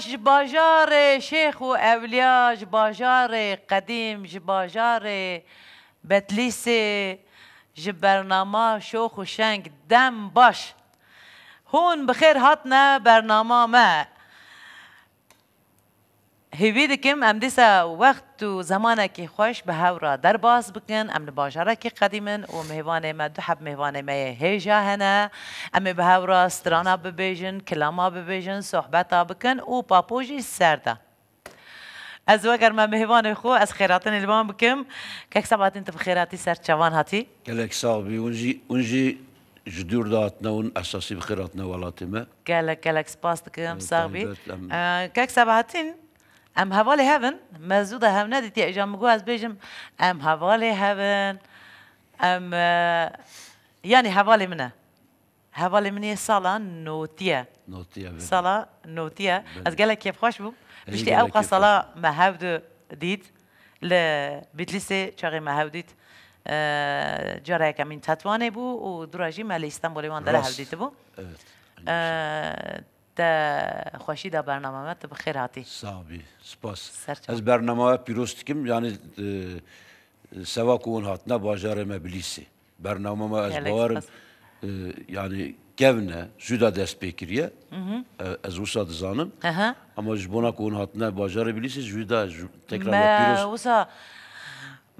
باش باجار شیخ و اولیا باجار قدیم باجار بتلیس برنامه شوخ و شنگ دم باش. هون بخیر هات نه برنامه ما. هیوی دکم ام دیسا وقت و زمانکی خوش به هورا در باز بکن ام لباجاره کی قدیمن و مهوان ما دو حب مهوان ما هیجا هنه ام به هورا سترانا ببیجن کلاما ببیجن صحبتا بکن و پاپوجی سرده از وگر ما مهوان خو از خیراتن البان بکم. که سبعت انت بخیراتی سر چوان هاتی؟ unji unji jdur dağıtına un esası bir kıratına valatime. قالك قالك سباس دكم صاحبي طيب، ام حوالی هون مزود هم ندیتی اجام بگو از بیجم ام حوالی هون ام یعنی حوالی منه حوالی منی سالا نوتیه نوتیه سالا نوتیه از گله کیف خوش بوم بشتی اوقا سالا مهود دید ل بیتلیسی چاقی مهود دید جاره کمین تطوانه بود و دراجی مال استانبولی وان داره هودیت بود Evet. تا خوشی دا برنامه ما تو بخیر هاتی Sahibi. Spas. Serçe. Ez bernamaya pirostikim yani e, e, seva kuun hatına bajareme bilisi. Bernamama ez Gelek bavarım spas. e, yani gevne jüda dest pekiriye. E, Ez usa dizanım. Aha. Ama jbona kuun hatına bajare bilisi jüda jü- tekrar ما pirost. وصا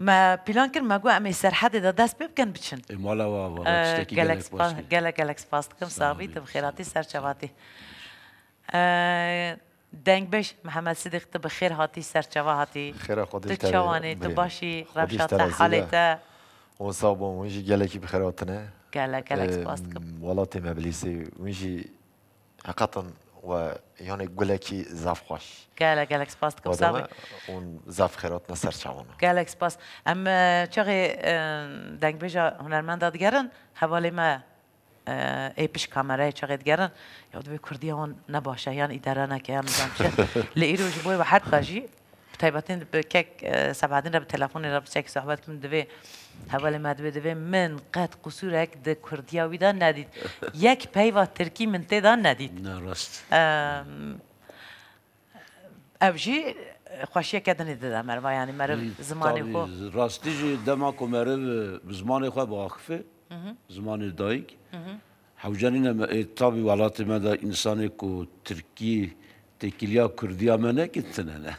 ما بلان كر ما قوى امي سر حد دا دست بيبكن بچن E mala va va. tişteki جالك gelek سباس başı. جالك جالك سباس كم صاحبي صاحبي. تو بخير هاتي سر شواتي دنگ محمد صدیق تو بخیر هاتی سرچوه هاتی. خیر خودش تو چوانی؟ تو باشی. رفشات حالت اون صاحب اونجی گلکی بخیر هاتنه گلک گلک سپاس کم ولاتی مبلیسی. اونجی حقیقتا و یعنی گلکی زاف خوش. گله گله سپاس کم ساوی اون زاف خیرات نسر چوانه. گلک سپاس ام چاقی دنگ هنرمند دادگرن. حوالی ما ای پیش کامرای چقدر گرن یا دوی کردی آن نباشه یان اداره نکه یان نظام چه. لیرو جبوی و حد باجی تایبتین بکک سبعدین رب تلفون رب سیک صحبت کنم دوی هول ما دوی دوی من قد قصورک د آوی دان ندید. یک پیوا ترکی من تی دان ندید. نه راست اوجی خوشی کدنی ده مروا یعنی مرو زمانی خو. راستی جی دما کو مرو زمانی خو باخفه. زمان دایک. حوجانین تابی ولات ما دا انسانی کو ترکی تکیلیا کردیا منه کتنه نه.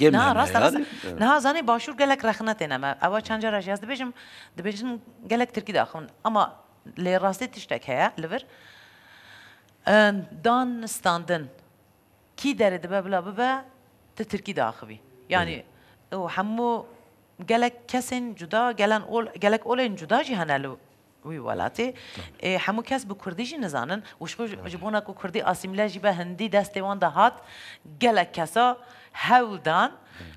نه راست یعنی راست. نه زنی باشور گلک رخنت نم اوا چند جا رشی بیشم دبیجم دبیجم گلک ترکی داخون اما لی راستی تشتک هیا لور. دان استاندن کی درد ببلا ببه؟ ترکی داخوی یعنی بله. و همو gelek kesin cuda, gelen ol, gelek olin cuda cihanelu وی ولاتی همو کس بو کردی جی نزانن وش جبونا کو کردی اسیمله جی به هندی دسته وان دهات گله کسا هول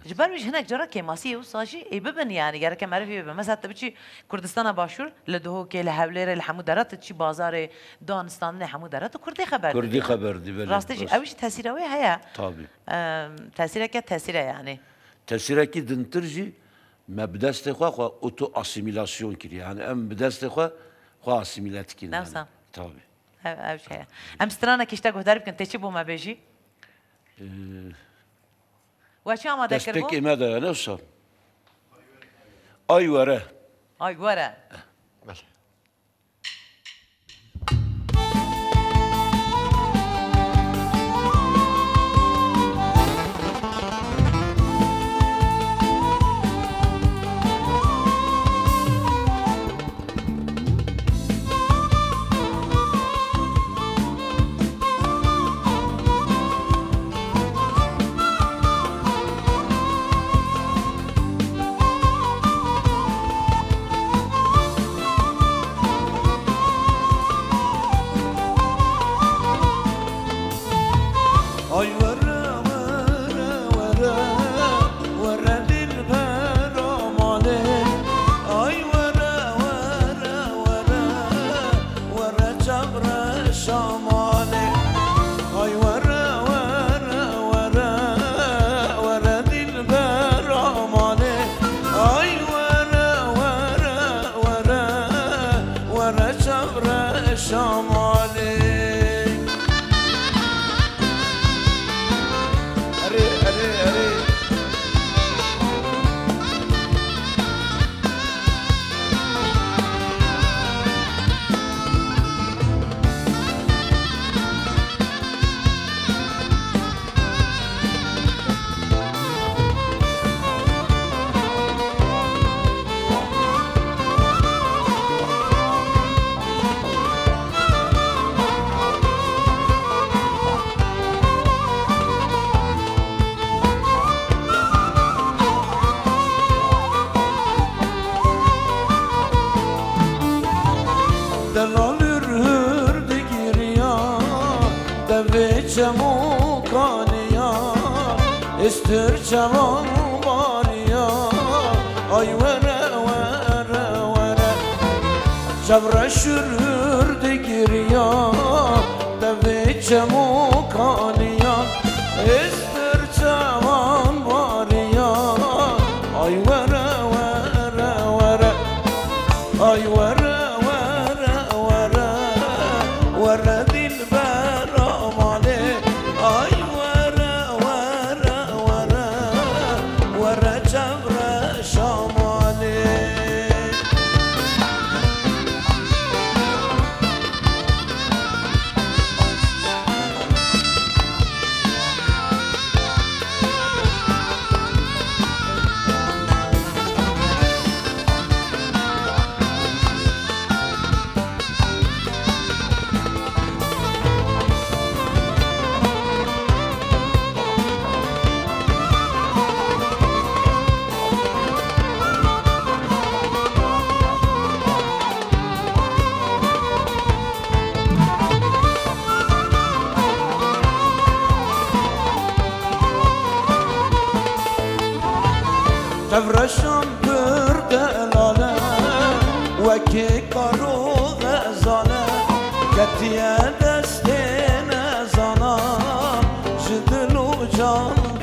جبر وش هنک جرا کیماسی او ساجی ای ببن یعنی گره که معرفی به مثلا تبچی کردستان باشور لدهو که لهولر الحمو درات چی بازار دانستان نه همو درات کردی خبر کردی خبر دی بله راستش تاثیر تاثیره هیا طبعا تاثیره که تاثیره یعنی تاثیره که دنترجی me bi destê xwe xwe oto asimilasyon kiriye. Yani em bi destê xwe xwe asimilet kiriye. Nefsan. Tabii. Ev şey. Em strana kişte gohdarib kin te çi bû me bêjî? We ee, çi amade? Destek ême de ne Ay were. Ay were. Eh.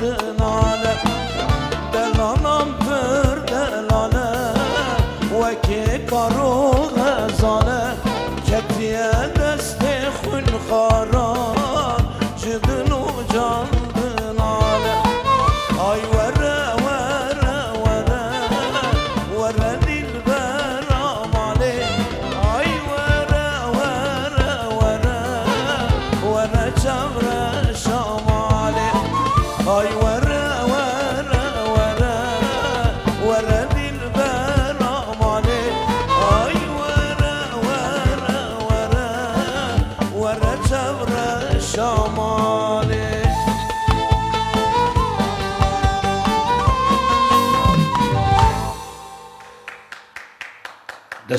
그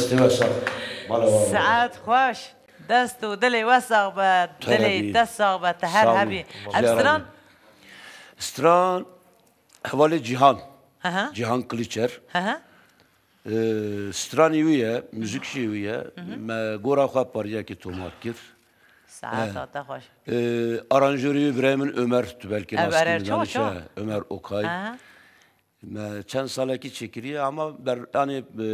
دستی وسط مالا بابا سعد خوش دست و دلی وسق به دلی تربی. دست به تهر سامی. هبی زیارت. ابستران استران حوالی جیهان Aha. جیهان کلیچر Hı hı. سترانی ویه موزیک شی ویه ما گورا خواه پاریا که تومار کر Saat hatta hoş. aranjörü İbrahim'in Ömer Tübelkin Evet, aslında evet, çok, danışa, çok. Ömer Okay. Aha. Me çend salaki çekiriyor ama ber, yani e,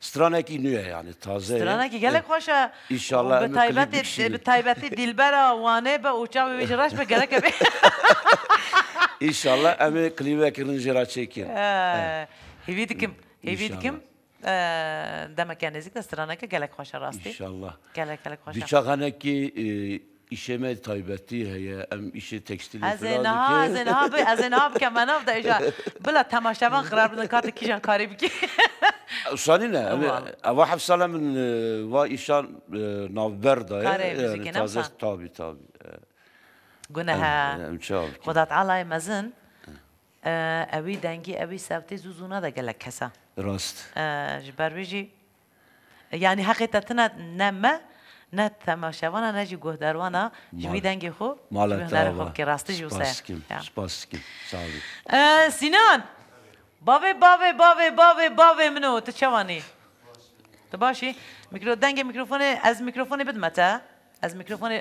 straneki nüye yani taze. Strana ki gelek hoşa. İnşallah taybeti klip bir be taybeti dilbera vane be uçağı be vicraş be gerek be. İnşallah emi klibe kirinjera çekin. Hevi dikim. Hevi dikim. Demek yani nezik de strana ki gelek hoşa rastı. İnşallah. Gelek gelek hoşa. Bıçakhaneki e, işeme taybeti heye em işi tekstili از اینها از اینها ب... از اینها که منم در اینجا بلا تماشاوان قرار بدن کارت کیجان کاری بکی Usani ne? Emi, Tamam. ava hafsala min e, va işan e, navber da Kare ya. müzik, Yani ne taze yapsan? tabi tabi. گناه Em çal. خدات علای مزن اوی دنگی اوی سبتی زوزونا دا گلک کسا Rast. جبر بیجی یعنی حقیقتا تنا نمه نه تماشاوانا نه جی گهدروانا جوی دنگی خو جوی هنر خوب که راستی جو سه. Sağ olun. سینان باوی باوی باوی باوی باوی منو. تو چوانی تو باشی؟ میکرو دنگ میکروفون از میکروفون بدمته از میکروفون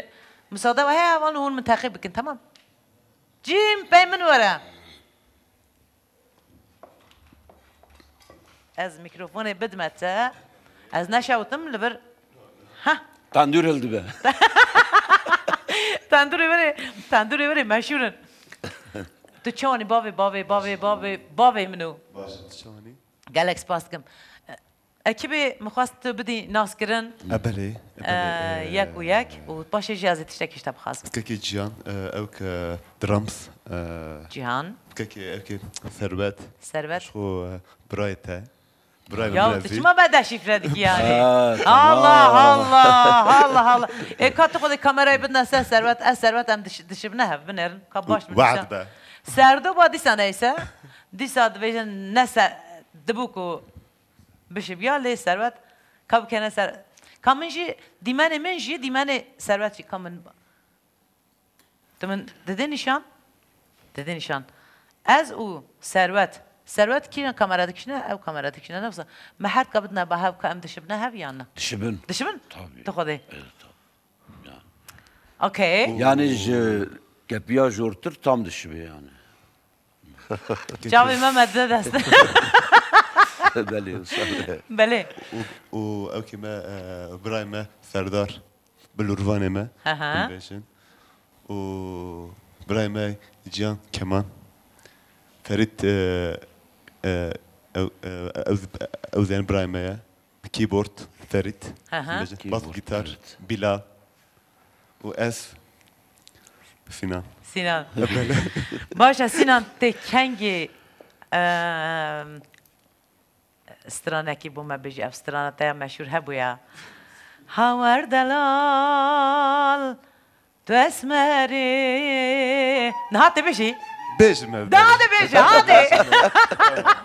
مساعده و هی اول هون منتخب بکن. تمام. جیم پی من وره. از میکروفون بدمته از نشوتم لبر ها؟ Tandır öldü be. تندوری بری تندوری بری مشهورن تو چانی باوی باوی باوی باوی باوی منو شلوني؟ قالك سباسكم اكيبي مخواست بدي ناس كرن ابلي آه، ياك وياك وباشا جازي تشتكي شتاب خاص كاكي جيان او ك درامز جيهان كاكي اوكي ثروات ثروت شو برايتا براي يا برازيل تشما بدا شفردك يعني آه، الله تمام. الله الله الله إيه كات خذ الكاميرا بدنا سه ثروت أه ثروت ام دش دشبناها بنر كباش وعد بقى. سردو بادي سنه ايسا دي ساد فيجن نسا دبوكو بشبيا لي ثروت كم كان سر كمنجي ديمان منجي ديمان ثروت كمن من دده نشان دده نشان از او ثروت ثروت کی کامرا دکشنه او کامرا دکشنه نفسه محد قبض نه به هف کام دشبنه هف یا نه Dişibin. دشبن Tabii. تو خوده Evet, tabii. Yani. اوکی Yani ji gepiya jortur tam dişibi yani. جاوی محمد ده دست Beli insan. بله و او كما آه، براي ما سردار بالورفاني ما أها. بالبيشن. و براي ما جيان كمان فريد آه، آه، او آه، أو- آه، آه، آه، اوزان برايمية كيبورد ثريت باس جيتار بلا واس سنان سنان باشا سنان استرانه كي بوما بيجي استرانه تاع مشهور هبويا هاور دلال تو اسمري نهاتي بيجي Beijo, meu Deus. Daha da beijo. Hadi.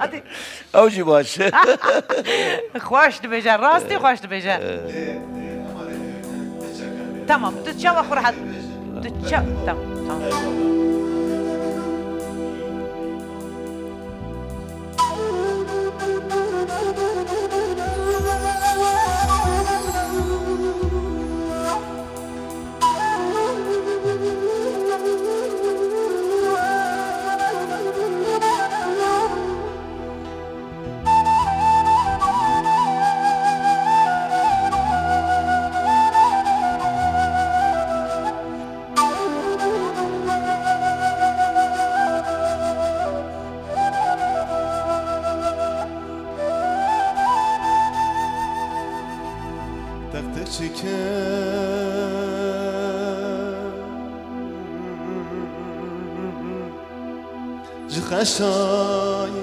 Hadi. Hoje باشه. خوش بجا راستي خوش بجا. تمام تتشوخ راح تتشوخ تمام تمام. yaşayayım.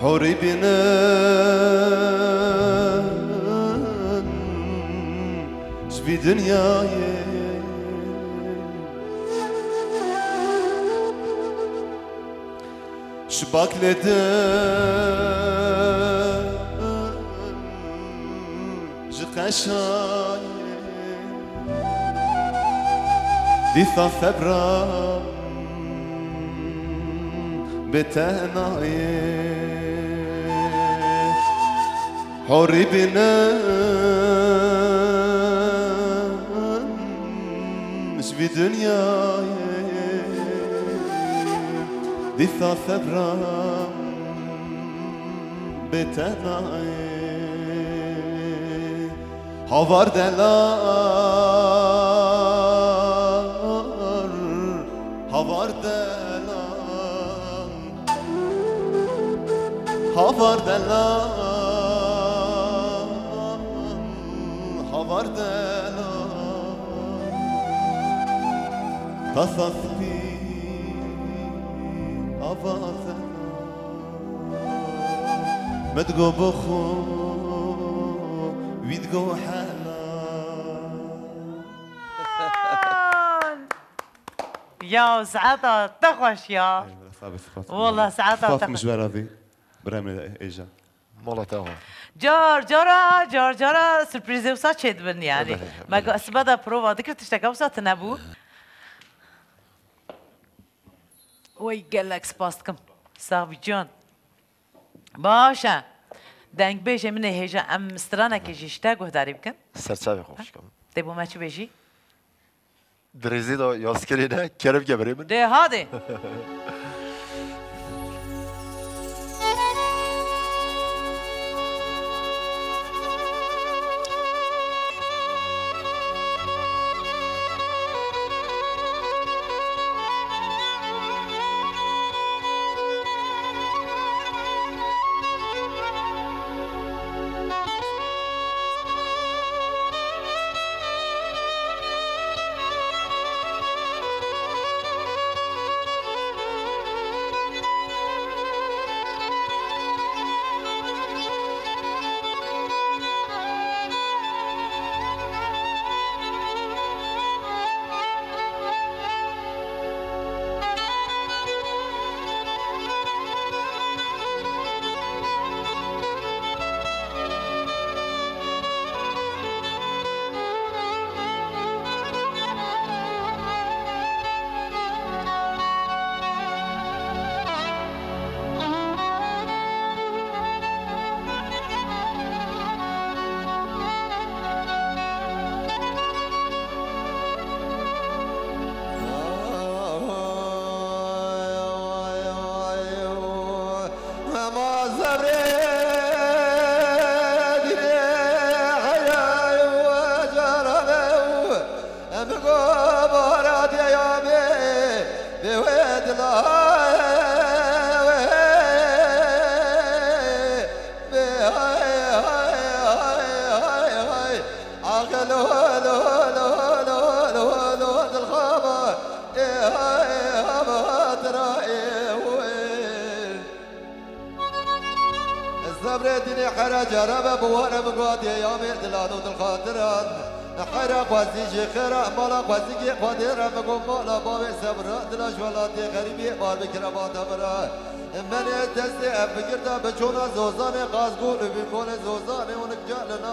Hor ibne bir dünyayı. Şu bakleden Şu kaşar لدن جقشاي ديثا فبرا بتناي حوري بنا مش بدنياي ديثا ثبرا بتناي هاور دلار حضردلام حضردلام تصفي أباثا مدقو بخو ويدقو حالا. آه. يا ساعتها تخوش يا. أيوة، والله ساعتها تخوش مش براضي برامي Молотова. Ҷорҷора, ҷорҷора сюрпризи уса чед бин яъне. Мага асбада прова дикиртиш така уса тинабу. Ой гелак спасткам. Савиҷон. Боша. Данг беже мине ҳежа ам страна ки жишта гуҳдарӣ бикин. Сарчави хуб шикам. Те бу ма чӣ бежӣ? Дрезидо ёз кирина, кериб габарӣ бин. Де ҳади.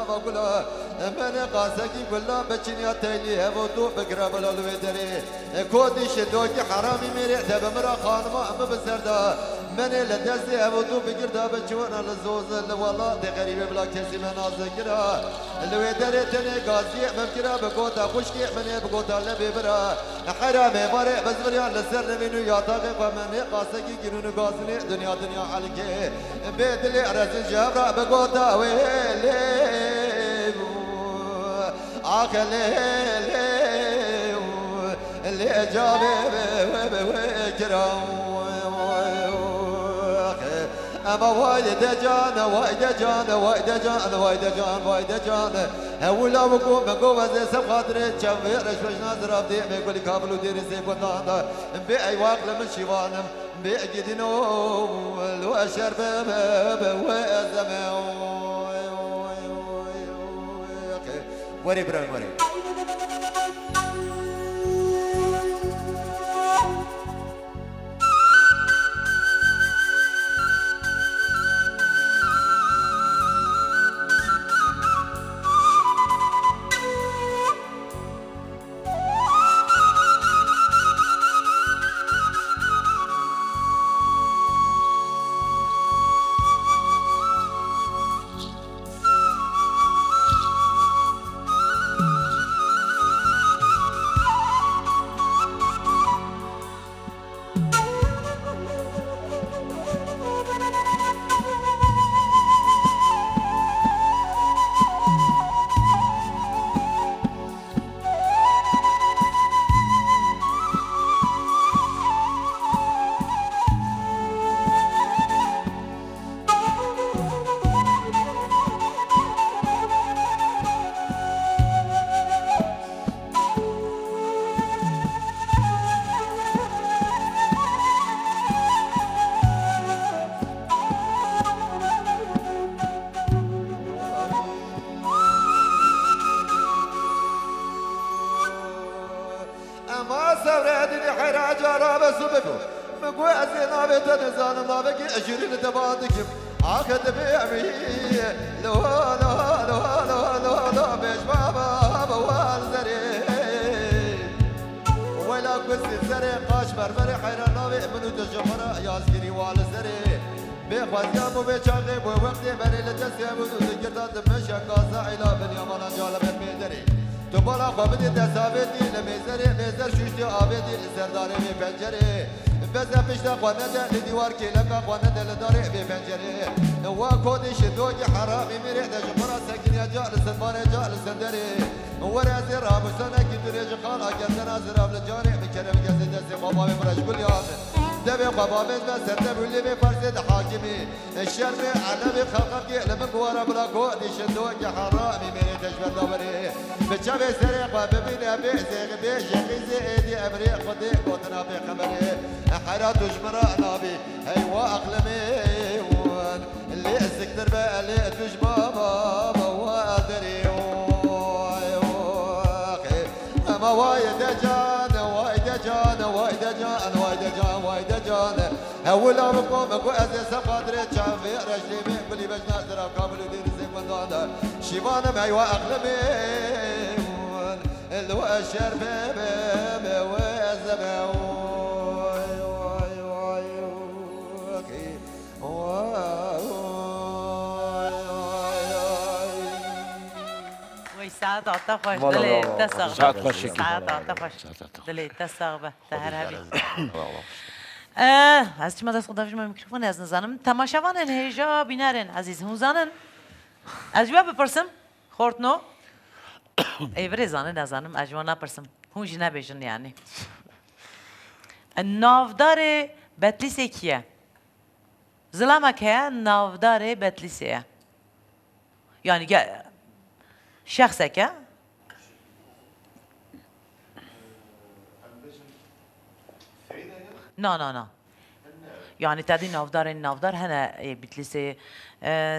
ما كلا من قاسكي كلا بچني تيلي هو دو بكرا بلا الودري. كودي شدوكي حرامي مري تب مرا خانما أم بسردا من لدزي هو دو بكرا بچوانا لزوز والله دي غريبه بلا كسي من ذكرى الودري تني قاسي ممكرا بكوتا خشكي من بكوتا لبي برا. حرامي مري بزمريان لسر منو يا طاقي قاسكي جنون قاسني دنيا دنيا عليك بدلي رزق جبرا بقوتا ويلي. معاك الليل اللي جانب وكرم اما وايد جانا وايد جانا وايد جانا وايد جانا وايد جانا هولا وقوم قوم زي سب خاطري تشمير شوش نادر ابدي بيقول لك قبل ودير زي قطانا بيع واقل من شيوانم بيع جدنو الوشر بابا وازمو Morei, Bruno, morei. سر جوشت آبید سرداره به پنجره بس نفشت قانه ده لدیوار که لبه قانه ده لداره به پنجره و کودش دوج حرامی میره ده جمرا سکین یا جال یا جال سندره و رازی رابشتانه که دوریج خال آگردن از رابل جانه بکرم گزیده سی بابا بمرش گل یامه دبي قبابز بس تبلي بفرز حاكمي الشرم على بخلقك لما قوار بلا قوة به حرامي من تجبر دوري بی نبی زیر بی زيغ بي جميع زيدي أمري خدي قوتنا بخبري حيرات جمرة نابي. هيوا أيوة أقلمي. ون اللي السكتر بقى اللي تجمع بابا. وادري وأخي. أما وايد أجل أول عرفه مكو أزيز قادر تشافي رشدی مين بلي باش نازر قابل دیر زيك من دعنا شيبان معيوا اغلبي الواشر بابي وازبعون ساعات عطفش دلي تسغ ساعات خوشك ساعات عطفش دلي تسغ به تهربي. از چی از خدا ما میکروفون از نزنم تماشاوانن هیجا بینرن عزیز زنن، از جوا بپرسم خورت نو ایوری زانه نزنم از جوا نپرسم هون جی نبیجن یعنی نافدار بطلیسه کیه زلامک که نافدار بطلیسه یعنی شخصه که No, no, no. يعني تادی نافدارن نافدار هنه بیتلیسی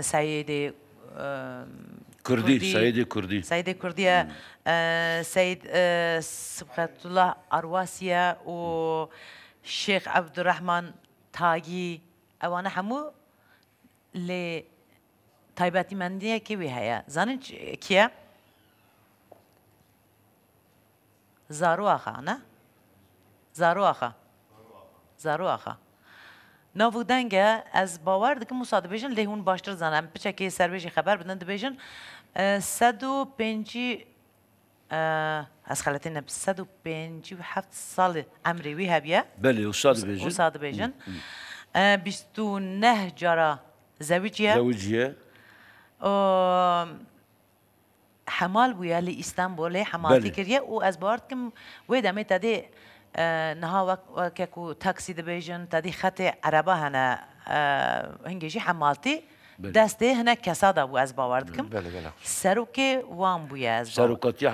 سعید کردی سعید کردی سعید کردی سعید سبحت الله ارواسیا و شیخ عبدالرحمن تاگی اوان همو ل تایبتی من مندیه کی وی هیا؟ زنی کیه؟ زارو آخه نه؟ زارو آخه زارو آخا نوودن که از باور دکه مصاد بیشن لهون باشتر زنم پچه که سر خبر بدن دو بیشن سد و پنجی از خلطه نب سد و پنجی و هفت سال امریوی هبیه بله اصاد بیشن اصاد بیشن بیستو نه جارا زوجیه زوجیه حمال بویا لی استانبول حمالتی کریه و از باورد که ویدامه تده نها وەکێک و تاکسی دەبێژن تا دی خەتێ عەرەبە هەنە هەنگێژی حەماڵتی دەستێ هەنە کەسادا بوو ئەس باوار دکم سەرکێ وان انسان سەرکەتی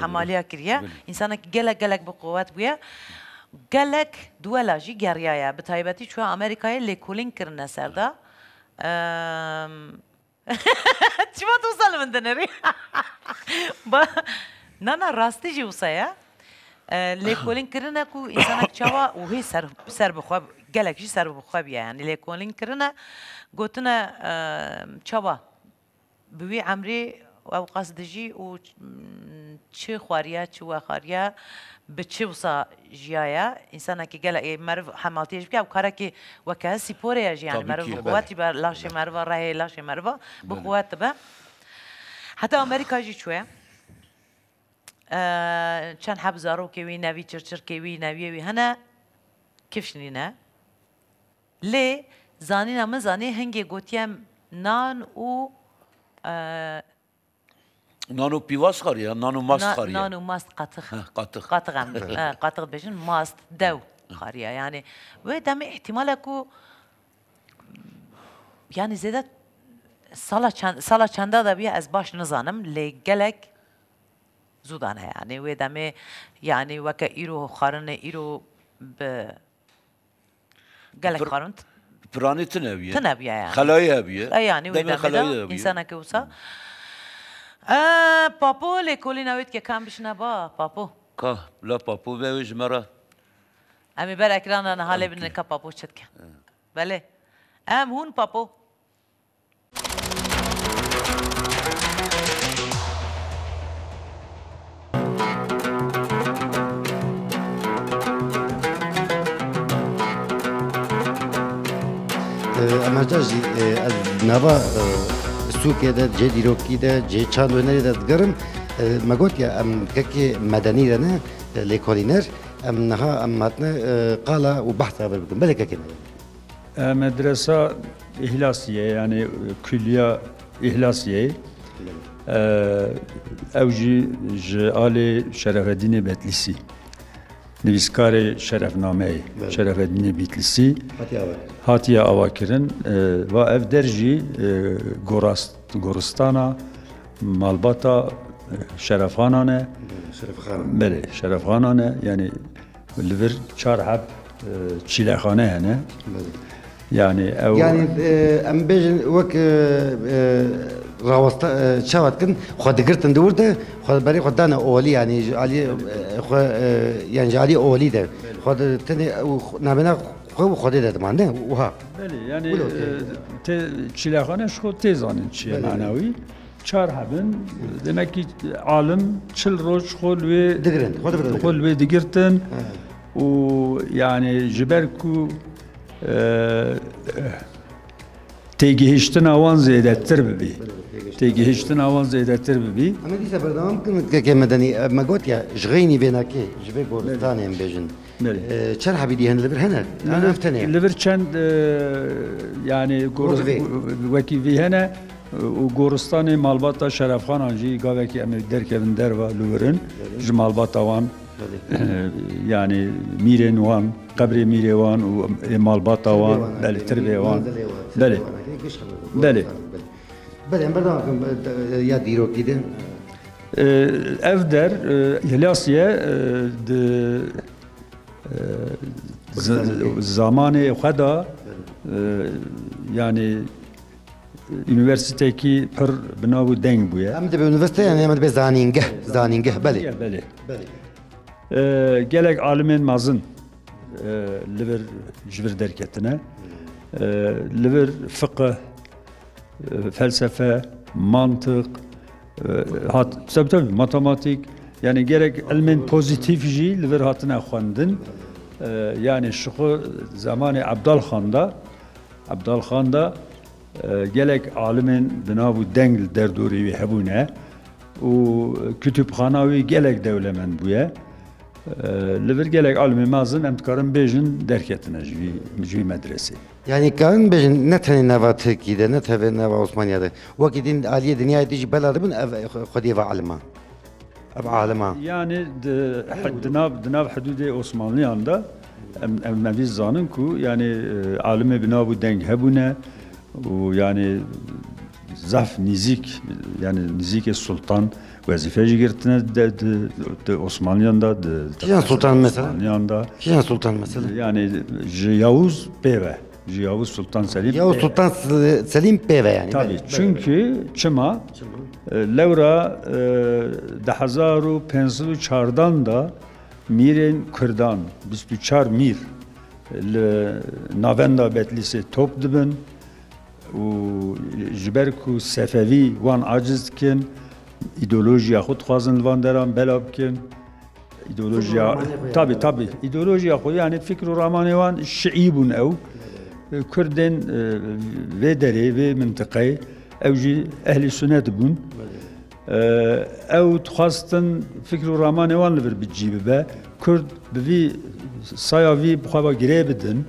حەمالیا کریە ئینسانە گەلک گەلک بقوەت بووە. gelek duelaji geriyaye چو taybetî لکولین Amerîkayê lêkolîn دا serda Çima tu sal با dinirî نه rastî jî wisa ye لێکۆلین کردنە و ئینسانە چاوە وهی سەر بخوا گەلێکی سەر بخوابیە یانی لێکۆلین کردنە گوتنە چاوە بوی ئەمری ئەو قەس دژی و چ خواریە چ وەخواریە بچی وسا ژایە ئینسانێکی گەل مەرف حماتێش بکە و کارێکی وەکە سیپۆرەیە ژیان مەرو بخواتی بە لاشێ مەروە ڕێ لاشێ مەروە بخواتە بە حتا ئەمریکاژی چێ؟ چەند حەب زارۆکێوی ناوی چرچرکێوی ناویەوی هەنە کشنینە لێ زانینە من زانێ هەنگێ گوتیە نان و نان و پیواز خریه نان و ماست خریه نان و ماست قطخ قطخ قطخ هم. قطخ بشین ماست دو خریه یعنی و دم احتمال کو یعنی زیاد سالا چند سالا چنده دا از باش نزانم. لگلک زودان هي يعني ودم يعني وك ايرو خارن ايرو ب قال لك خارن براني تنبيه تنبيه يعني خلايا بيه اي يعني ودم خلايا بيه انسان كوسا ا آه، بابو لكلنا ويت كام بشنا با بابو كا لا بابو بيج مرة امي بالك أنا هالي بن كبابو شتك بله. ام هون بابو حجاج نوا سوکی ده جه دیروکی ده جه چاند ونری ده گرم مگوت که ام که مدنی ده نه لیکولینر ام نها ام هاتنه قالا و بحث بر بکن بله که کنه مدرسه اهلاسیه یعنی کلیه اهلاسیه اوجی جعال شرف الدین بتلیسی نویسکار شرفنامه شرف الدین بیتلسی هاتیه آواکرن. و اف درجی گوراست گورستانا مالباتا شرفخانانه. بله شرفخانانه یعنی لور چار حب چیلخانه هنه. يعني او یعنی راوسته وقت کن خود گرتن دور ده خود برای خود دانه اولی یعنی علی خو یعنی علی اولی ده. بله. خود تن نمینا خو خود ده من نه وها. بله یعنی ت چیلخانش خود تزانین چیه بله، بله. معنوی؟ چار هبن دمکی عالم چل روز خلوه دگرن خلوه دگرتن و یعنی جبر کو تیگهشتن آوان زیادتر ببی. تی گهشت نواز زیادتر تر ببی اما دیسه بردام کنید که که مدنی مگوت یا جغینی بینا که جبه گردستانی بیشند. بیجن چر حبیدی هن لبر هنه؟ نه افتنه لبر چند یعنی وکی وی هنر و گورستان مالباتا شرف خان آنجی گاوه که امی در و لورن جمالباتا مالباتا وان یعنی میره نوان قبر میره وان و مالباتا وان بله تربه وان بله بله Bəli, bəli, e, ya diro gidin. Ev der zamanı xeda yani üniversiteki pır binavu deng bu ya. Hem de bir üniversite yani hem de bir zaningeh, zaningeh, beli. Beli. Beli. Gelek alimin mazın e, liver jivir derketine, liver fıkıh, felsefe, mantık, e, hat, tabii tabii matematik, yani gerek ilmin pozitif jî li vir hatine xwendin. E, yani şuxu zamanı Abdal Xan'da Abdal Xan'da e, gelek alimên binavu deng li derdorî wî hebûne û kütüphana wî gelek dewlemend bûye. Li vir gelek alimê mezin em dikarin bêjin derketine wî medresê. Yani karin bejin ne tenê nava Tirkiyede, ne tevê nava Osmaniye'de. Wekî din aliyê dinyayê dijî bela dibin ev ve alima. Ev alima. Yani di- di nav di nav hududê Osmanliyan da em em mevî zanin ku yani e, alimê bi nav û deng yani zaf nîzik yani nîzîkê sultan mesela? Osmanliyan da Kîjan sultan mesela? yani Yavuz ji Yavuz Sultan Selim Ya o pêve. Sultan Selim pêve yani. Tabii çünkü çima e, levra e, de hazar û pensil û çardan da mirên Kurdan 24 mir li navenda Betlîsê top dibin û ji ber ku Îdeolojiya xwe dixwazin li van deran bela bikin ideolojiya tabii tabii. İdeolojiya xwe yani fikr û ramanê wan şiî bûn ew Kurdên e, vê derê vê mintiqeyê ew jî ehlî sünnet bûn E, ew dixwastin fikr û ramanê wan li vir bicî bibe Kurd bi vî saya vî bixwe girê bidin.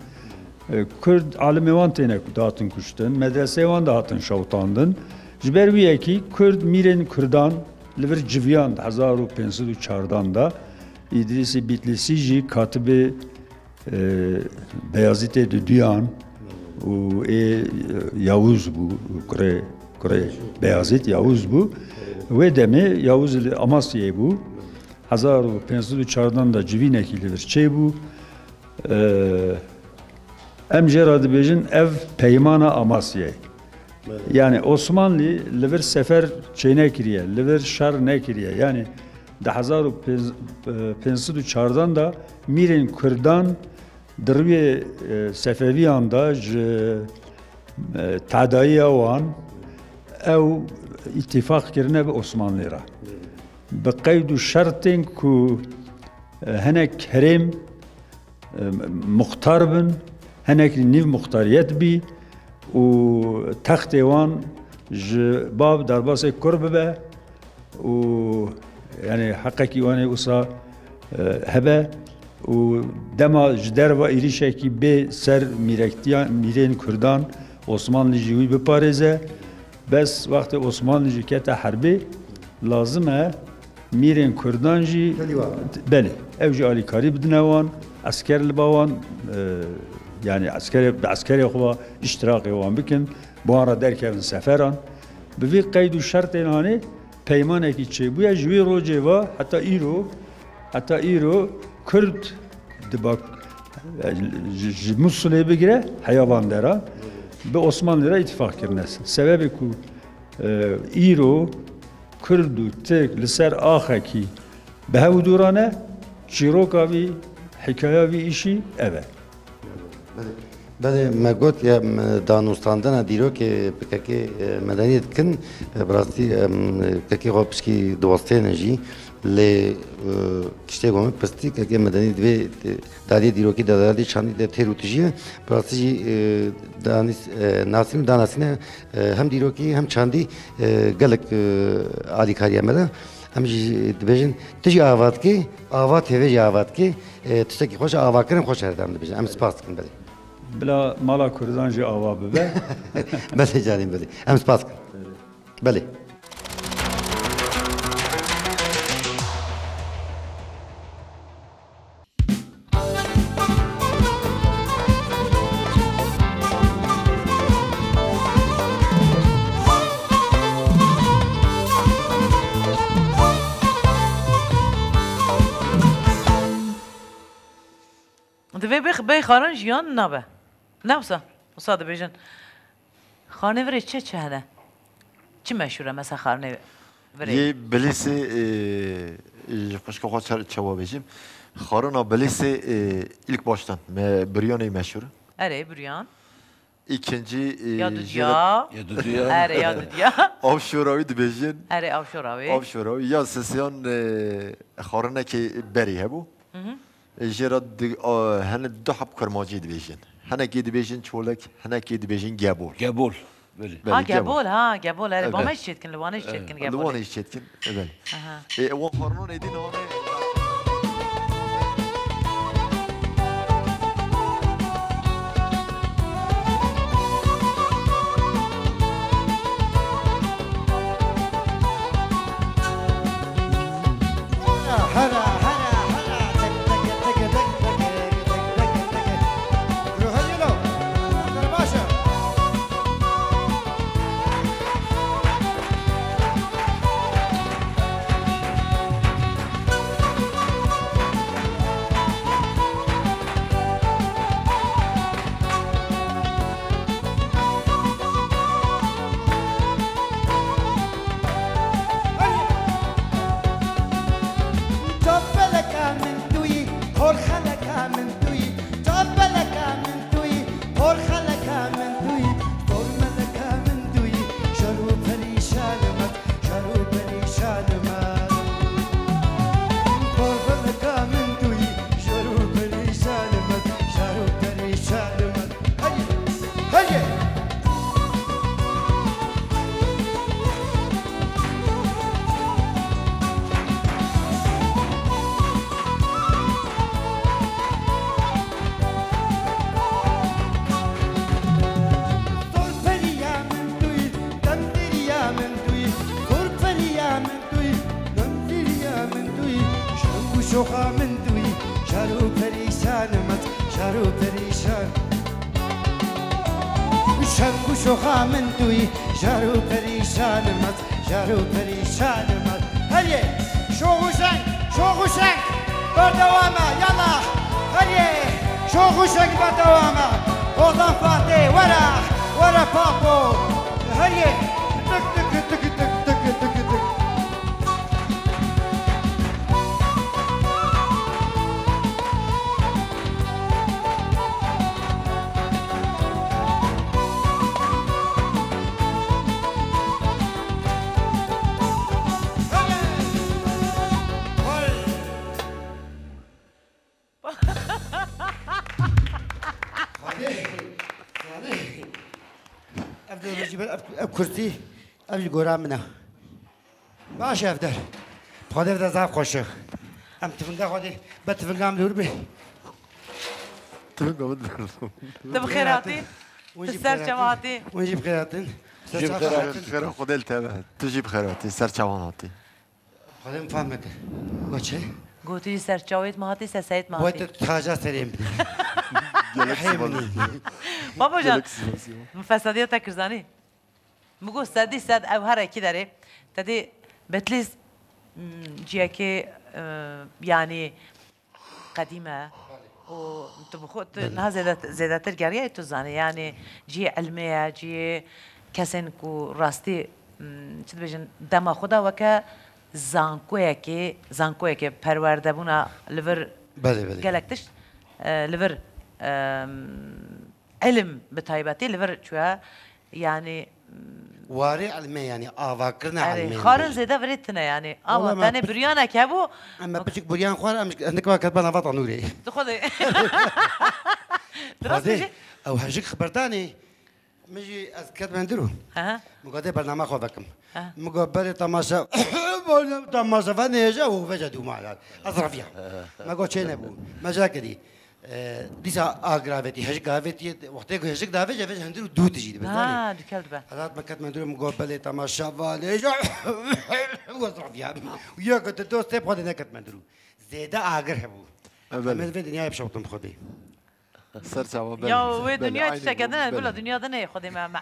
E, Kurd alimê wan têne datin kuştin medresê wan da hatin şewtandin ji ber wî yekî Kurd mîrên Kurdan li vir civiyan hezar û pênsil û çardan da İdrisî Bitlisî jî katibê e, Beyazîtê di duyan û ê Yavuz bû kurê kurê Beyazît Yavuz bû wê demê Yavuz li Amasyayê bû hezar û pênsil û çardan da civînekî li vir çê bû E, em jê ra dibêjin ev peymana Amasyayê yani Osmanlı li vir sefer çê nekiriye, li vir şer nekiriye. Yani pênz- e, pênsil û çardan da mîrên Kurdan di rûyê e, Sefeviyan da ji e, tedayiya wan ew îtîfaq kirine bi Osmanlî ra. Bi qeyd û şertên ku hinek herêm e, muxtar bin, hinekî nîv muxtariyet bî û textê wan ji bav derbasê kur bibe û yani heqekî wanê wisa e, hebe û dema ji derva êrişekî bê ser mîrektiyan mîrên Kurdan Osmanlî jî wî biparêze bes wextê Osmanlî jî kete herbê lazim e mîrên Kurdan jî Belê ew jî alîkarî bidine wan esker li bawan yani askerê bi askerê xwe iştirakê wan bikin. Bu ara derkevin seferan. Bi vî qeyd û şertên hanê peymanekî çêbûye ji wê rojê ve heta îro heta îro Kurd dibak ji ji Musulê bigire heyavan dera. Bi Osmanlı re ittifak kirine. Sebebê ku e, بله. مگوت یا دانوستاندن دیرو که پککی مدنی کن براستی ککی خو پشکی دوسته نجی لی کشته گومه. پستی ککی مدنی دوی دادی دیرو کی دادی چاندی ده تیرو تجیه. براستی دانیس ناسیم داناسینه هم دیرو کی هم چاندی گلک عالی کاری عمله. هم جی دبیجن تجی آوات کی آوات هیوی آوات کی تشتکی خوش آوات کرن خوش هردم دبیجن. هم سپاس کن بله بلا مالا کردان جی آوا ببه. بله جانیم بله. هم سپاس کرد بله. دوی بخ بی خارن جیان نبه نوسا استاد بیژن خانه چه چه هنه چی مشهوره مثلا خانه یه بلیسی خوش که خود چوا بیشیم خارونا بلیسی ilk baştan biryani meşhur. Ere biryan. İkinci Yadudiya. Yadudiya. Ere Yadudiya. Avşoravi dibejin. Ere Avşoravi. Avşoravi. Ya sesyan خارونه که بری هبو. جرا هن دو حب کرماجی دبیجن. Hene ki dibêjin çolek, hene ki dibêjin gebol. Gebol. Böyle. ها گبول ها گبول اره با Evet. مش چیت کن لوانش چیت کن Luvan گبول işçetkin. Evet. Aha. E, o xarının edin onu. Fatawama, Ozan Fateh, Wara, Wara Papo, Hurricane. گورم نه باشه افدر. خود افدر زب خوشو ام تفنگه خودی به تفنگه هم دور بی. تفنگه بود بردم تب خیراتی سر جماعتی. ونجیب خیراتین جیب خیراتی. خیر خودل تبه تو جیب خیراتی. سر جماعتی خودم فهمت گوچه گوتی سر جاوید مهاتی سر سعید مهاتی باید تاجه سریم. بابا جان مفسدیت تکرزانی. مگو سدی صد او هر کی داره تدی بتلیز جیا که یعنی قدیمه و تو بخود نه زیادت زیادتر گریه تو زنه یعنی جی علمیه جی کسین کو راستی چی بجن دما خدا وکه زانکویه که زانکویه که پرورده بونا لور بله بله گلکتش لور علم بتایبەتی لەبەر کوێ یعنی واري علمي يعني آفا كرنا علمي. خارن زيدا فريتنا يعني. آفا تاني بريانا كابو اما بتشك بريان خوار عندك ما كتبنا فطا نوري. تخذي. درست او هجيك خبرتاني مجي أذكر من درون مقادي برنامج خوفكم مقابل تماشا تماشا فانيجا وفجدوا معنا أطرافيا ما قلت شيء نبو. ما جاكدي ديسا اغرافيتي غرافيتي هج غرافيتي وقتها كو هجك دافج هج هندرو دو تجي آه دكلبه هذا آه، ما كانت مندرو مقبل تماشا فالي وزرع فيها ويا كنت دوست تبغى هذا كانت مندرو. زيدا اغر هبو ما في الدنيا بشوطن خدي صرت عبالي يا وي دنيا تشكدنا بلا دنيا دنا خدي ما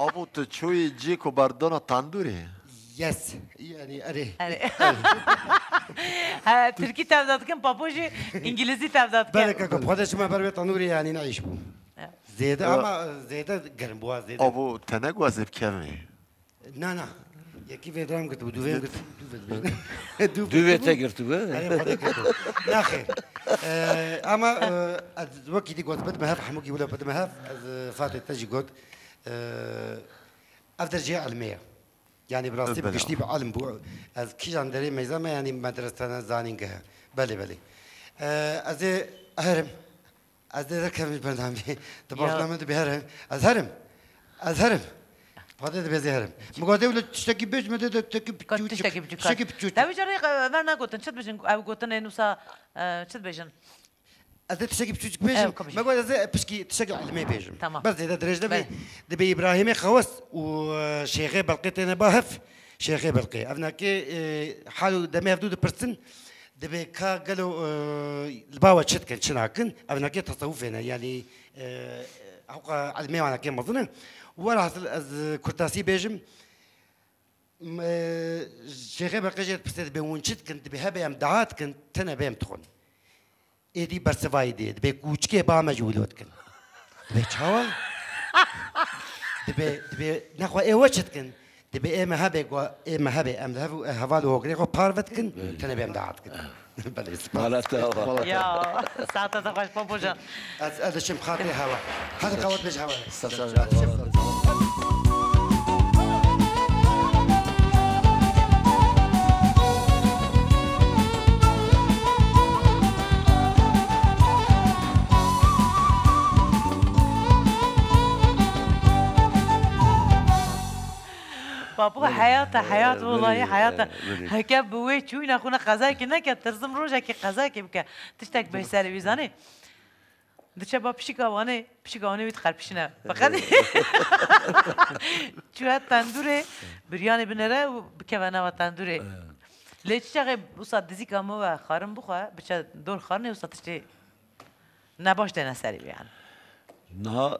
آبو تشوي جيكو باردونا تاندوري Yes, yani arı. Arı. ها تركي تبدأ كم بابوجي إنجليزي تبدأ كم. بالك أكو ما بربي تنوري يعني نعيش بو. زيادة أما زيادة قرم بوا زيادة. أبو تناقو أزب كمي. نا نا. یکی ویدرام گفت بود دویم گفت دو دو ویت گرفت بود أما وقتی دی گفت بد مهف حموقی ولا بد مهف فاتت تجي گفت أه، أفدر جه علمية یعنی براستی بگشتی به علم بو از کیجان داری میزم یعنی مدرسه زانینگه بله بله از هرم از در کمی برنامه تو برنامه تو بهرم از هرم از هرم Hadi de bezerim. Mugade öyle tişteki beş mi dedi teki piçuçuk. Tişteki piçuçuk. Tişteki piçuçuk. Tabii canım e, ver ne gotun çıt beşin. Ev gotun en usa e, çıt beşin. از تشتكي بتشوك بيجم. ما قول زي بشكي تشتكي علمي بيجم تمام. بس اذا درج دبي. دبي ابراهيمي خوس وشيخي بلقيت أنا باهف شيخي بلقي ابنا كي حالو دمي هفدود برسن دبي كا قالوا الباوة تشتكن شناكن ابنا كي تصوف هنا يعني حقا علمي وأنا كي مظنه ولا از كرتاسي بيجم شيخي بلقي جيت بس دبي ونشت كنت بهبي ام دعات كنت تنا بيم تخون ادی برسوای دید به کوچکه با مجبولوت کن به چاوا دبي دبي نخوا اي وجهتكن دبي اي مهبه قو اي مهبه ام ذهب هفال هو غريغو بارفتكن تنا بيم دعاتكن بلي سبحان يا ساعتا تخرج بوجا هذا شم خاطري هوا هذا قوت مش هوا بابا حياته حياته والله حياته هكا بويت شوينا خونا قزاك نكا ترزم روجك قزاك بكا تشتاك به سالويزاني دچه با پیشگاوانه پیشگاوانه وید خرپشنه فقط چوه تندوره بریانه بنره و بکوانه و تندوره. لیچه چه اوسا دزی کامو و خارم بخواه؟ بچه دور خارنه اوسا تشتی نباش دینه بیان. نه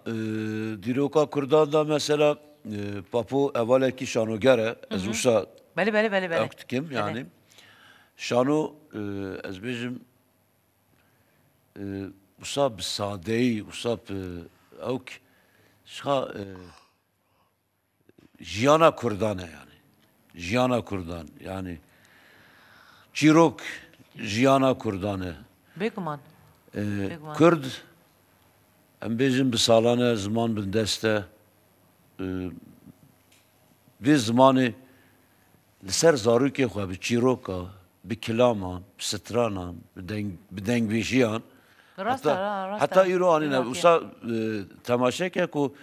دیروکا کردان دا مثلا Ee, papu evveleki şanu gere ez usa Beli beli beli beli. Aktikim yani. Beli. Şanu e, ez bizim e, usa sadeyi usa e, ok şa jiyana kurdane yani. Jiyana kurdan yani. Çirok jiyana kurdane. Bekuman. Kurd em bizim bir salane zaman bin deste. e vê zimanê li ser zarokê xwe bi çîroka, bi kilaman, bi stranan, bi deng bi dengvêjiyan راستا heta راستا heta îro anîne wisa temaşeke ku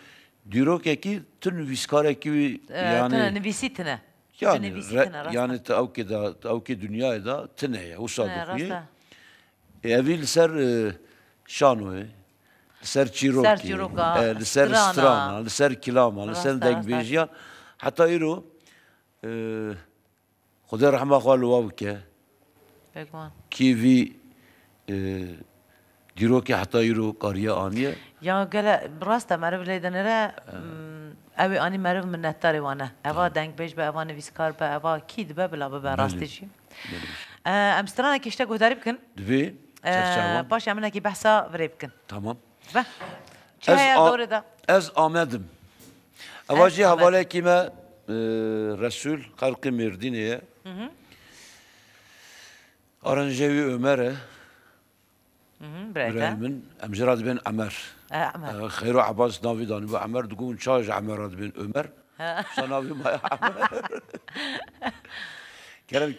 dîrokekî tu nivîskarekî wî يعني yani نفيسيتنا yani نفيسيتنا re- راستا yani te evkê da te evkê dünyayê da tune ye wisa Ne, dixuye rasta. Evî li ser e, لسر تشيروكي. إيه، لسر سترانا. لسر كلاما لسر دنجبيجيا حتى إيرو إيه، خدي رحمة خواه الواوكة كيفي إيه، ديروكي حتى إيرو قرية آنية. يا قلا براستا معرف ليدن را اوی آنی مرو منتاری وانه اوا دنگ بیش به اوا نویسکار به اوا کید به بلا به راستی جی أمسترانا کشتا گوداری بکن دوی آه، باش امنا کی بحثا وری بکن تمام. به چه Ez, هیا a- دوره da ez amedim. Eva jî amedim. hevalekî me e, Resul xelqê Mêrdînê ye. Aranjevî Ömer e. برایتا Biraymin em jî ra dibên Emer. اعمل Xeyro Abbas navî danî bu Emer digon çawa ji Emer ra dibên Ömer. Sa navî maya Emer. Kerem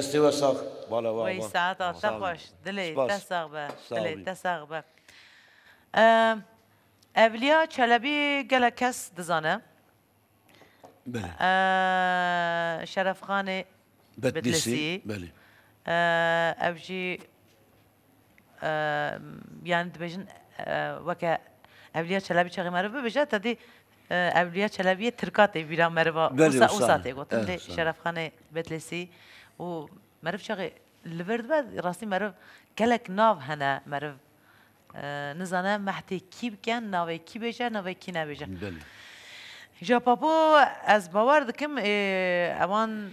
دستی و ساخ بالا و وی ساعت آتا خوش دلی سپاس. تساق به ساق دلی بی. تساق به اولیا چلبی گله کس دزانه بله اه، شرف خان بدلیسی بدلسی. بله اوجی یعنی دبیجن وکه اولیا چلبی چغی مرو ببیجه تدی اولیا چلبی ترکات ویرا مرو بله، اوسا اوسا. اوساته گوتم اه، لی اوسا. شرف خان بدلسی و مرف شغل لبرد بعد راستی مرف کلک ناف هنا مرف نزانه محتی کی بکن ناوی کی بیشه ناوی کی نبیشه. جا پاپو از باور دکم اوان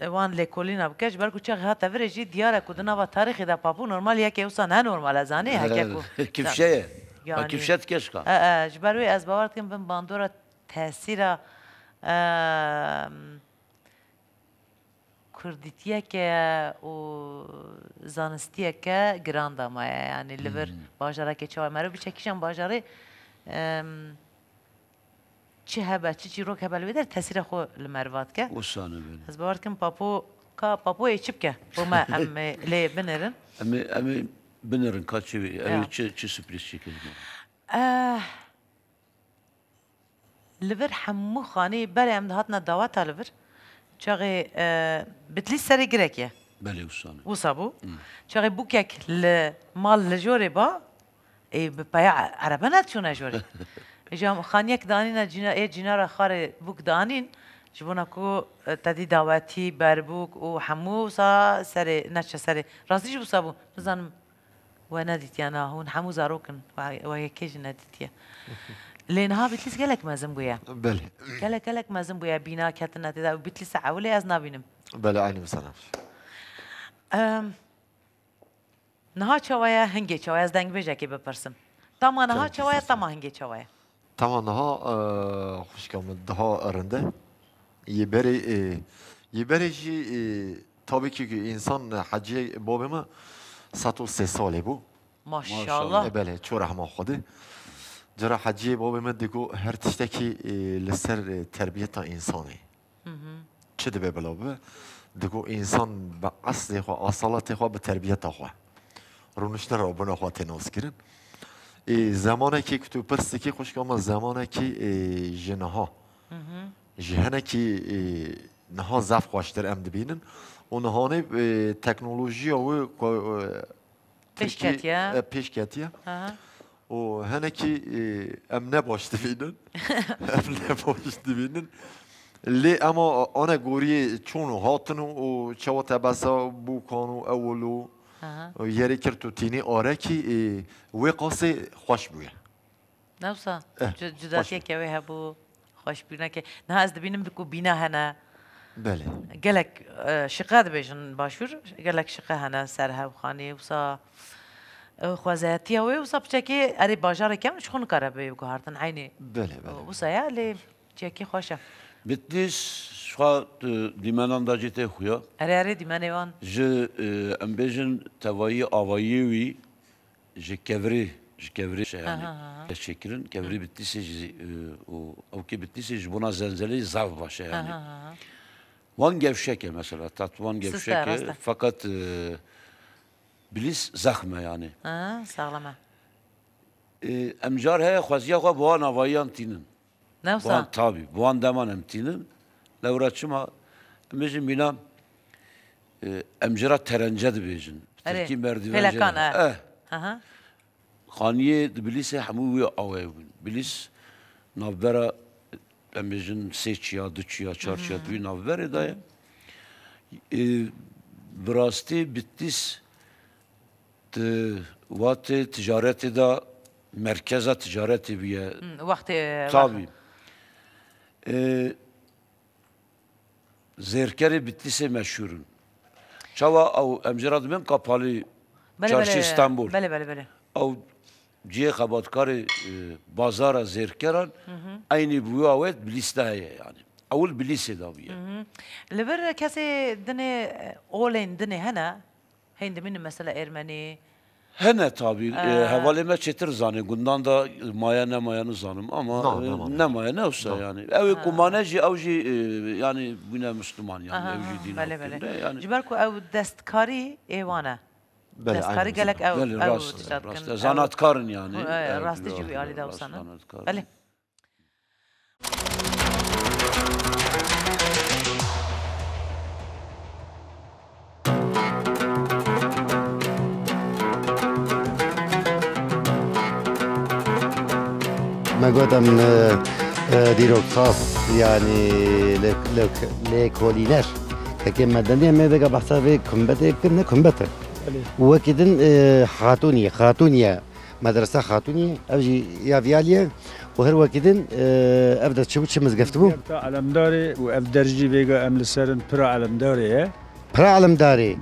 اوان لکولی نبکش برکو چه غات تفرجی جی دیاره کدوم دنوا تاریخی دا پاپو نرمال یکی اوسا نه نرمال از آنه هکه کو. کفشه یعنی جبروی از باور دکم بین باندورا تاثیر کردیتیه که و زانستیه که گراند ما یعنی لبر باجاره که چه مرو بیچه کشم باجاره ام، چه هبه چه چی رو که بلوی در تاثیر خو لمروات که وسانه بله از باور کم پاپو کا پاپو ای چپ که بوما ام لی بنرن امی امی بنرن kaçı Ya. evi çe çe sürpriz çekildi. آه لبر حمو خاني بري ام هاتنا دعوات لبر چاقي بتلي سري جريك يا بلي وصابو وصابو چاقي بوكك المال لجوري با ای ببيع عربانات شو نجوري جام خانيك دانين جنا اي جنارا خار بوك دانين جبونا کو تدی دعوتی بربوک و همو سا سر نشه سر راستی جبو سابو بزنم و ندیتی هون همو زاروکن و یکی ندیتی لينها بتليس قالك مازم بويا بله قالك قالك مازم بويا بينا كاتنا تدا بتليس عولي از نابينم بله عینی مثلا ام نها چوایا هنگی چوایا از دنگ بجا که بپرسم تاما نها چوایا تاما هنگی چوایا Tamam daha hoş geldin. Daha arında. Yeberi yeberi ji tabii ki insan hacı babama satıl ses sale bu. ماشاءالله بله چو رحمه خوده جرا حجی بابا من دیگو هر تشتکی لسر تربیت انسانی چه دبه بلا به دیگو انسان به اصل خوا اصالت خوا به تربیت خوا رونشتر را بنا خوا تناس ای زمانه که تو پرستی که خوش کاما زمانه که جنها جهنه که نها زف خواشتر ام دبینن و نهانه تکنولوژی و اه، پیشکتیه. پیشکتیه و هنه که ام نباش دیدن ام نباش دیدن لی اما آن گوری چون هاتن و چوا تبسا بو کانو اولو یری کرد تو تینی آره که وی قاسه خوش بویه نوسا جداتیه که وی هبو خوش بینه که نه از دبینم بکو بینه هنه بله گلک شقه دبیشن باشور گلک شقه هنه سر وسا xwezetiya wê wisa piçekê erê bajarê kem ji xwe nikare bê guhartin eynê. بله بله Wisa ya lê çekî xweş e. Bitlis şwa dimenan da jite xuya. Erê erê dîmenê wan. Ji em bêjin tevayî avayî wî ji kevirê ji kevirê şey yani. Teşekkürün kevirê bitlîsê ji û ew bitlîsê ji bona zenzelê zav başe yani. Wan gevşek e mesela. Tat wan gevşek rasta. e fakat e, bilis zaxme yani. Ha, sağlam e. E, Em car heye xweziya xwe bi wan avayiyan tînin. Ne Buan wisa? tabi, buan deman emtinin. Levraçıma, emejin bina emjira terence dibêjin. Erê, Tirkî merdiven pelekan e. Eh, Aha. xaniyê di bilîsê hemû wê awê bûn. Bilîs navbera emejin sê çiya, du çiya, çar çiya wî navberê daye. E, Bi rastî bittîs di watê ticaretê da merkeza ticaretê bûye. Vakti. Tabii. Ee, zerkeri bittiyse meşhurun. Çava av emcirat ben kapalı çarşı İstanbul. Bele bele bele. Av ciye kabatkarı e, bazara zerkeran aynı bu avet bilistaye yani. Avul bilise da biye. Li bir Hindimini mesela Ermeni. Hene tabi. E, ee, e, hevalime çetir zani. Gundan da maya ne mayanı zanım ama da, e, ne maya ne olsa da. yani. Ev kumaneci evci e, yani bu ne Müslüman yani Aha, evci din bele, bele. yani. Ciber ev destkari evana. Bele, destkari gelek ev bele, rast, rast, zanatkarın yani. Rastı gibi Ali Davsan'ın. Bele. ما قدم ديروك خاص يعني ليكوليناش كما دنيا ماذا بحسابي كمبتة كنا كمبتة وكدن خاتونية خاتونية مدرسة خاتونية أجي يا فياليا وهر وكدن أبدت شو شمس قفتبو علم داري وأبدرجي بيجا أمل سرن برا علم داري علم داري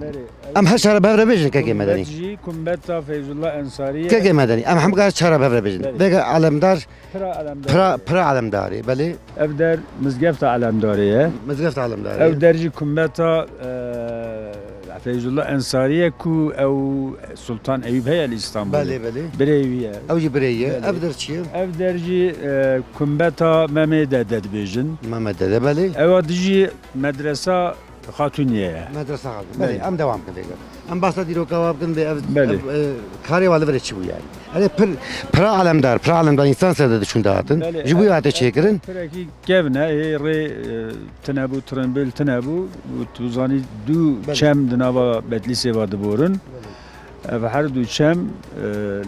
أم هالشهر بهر بيجن كاكي مدني جي كومبتا فيز الله انصاريه كاكي مدني أم هم قاعد شهر بهر بيجن بقى علم دار برا علمداري برا برا علم داري بلي اف در مزقفتا علمداري مزقفت علم اف داري درجي كومبتا فيز الله انصاريه كو او سلطان ايوب هي الاسطنبول بلي بلي بريويه أوجي برية بلي. أبدر شيء اف درجي كومبتا مامي دد بيجن ما مدد بلي او دجي مدرسه خاتونيه مدرسة خالد بله. بله ام دوام کنده ام باسا دیرو کواب کنده اف بله. کاری والا بره چی بو yani hani per para alemdar para alemdar insan sede düşün dağıtın بله. jibu yate çekirin فرقی گevne هی ری تنبو ترنبل تنبو و توزانی دو بله. چم دنابا بدلی سیوا دبورن اف هر دو چم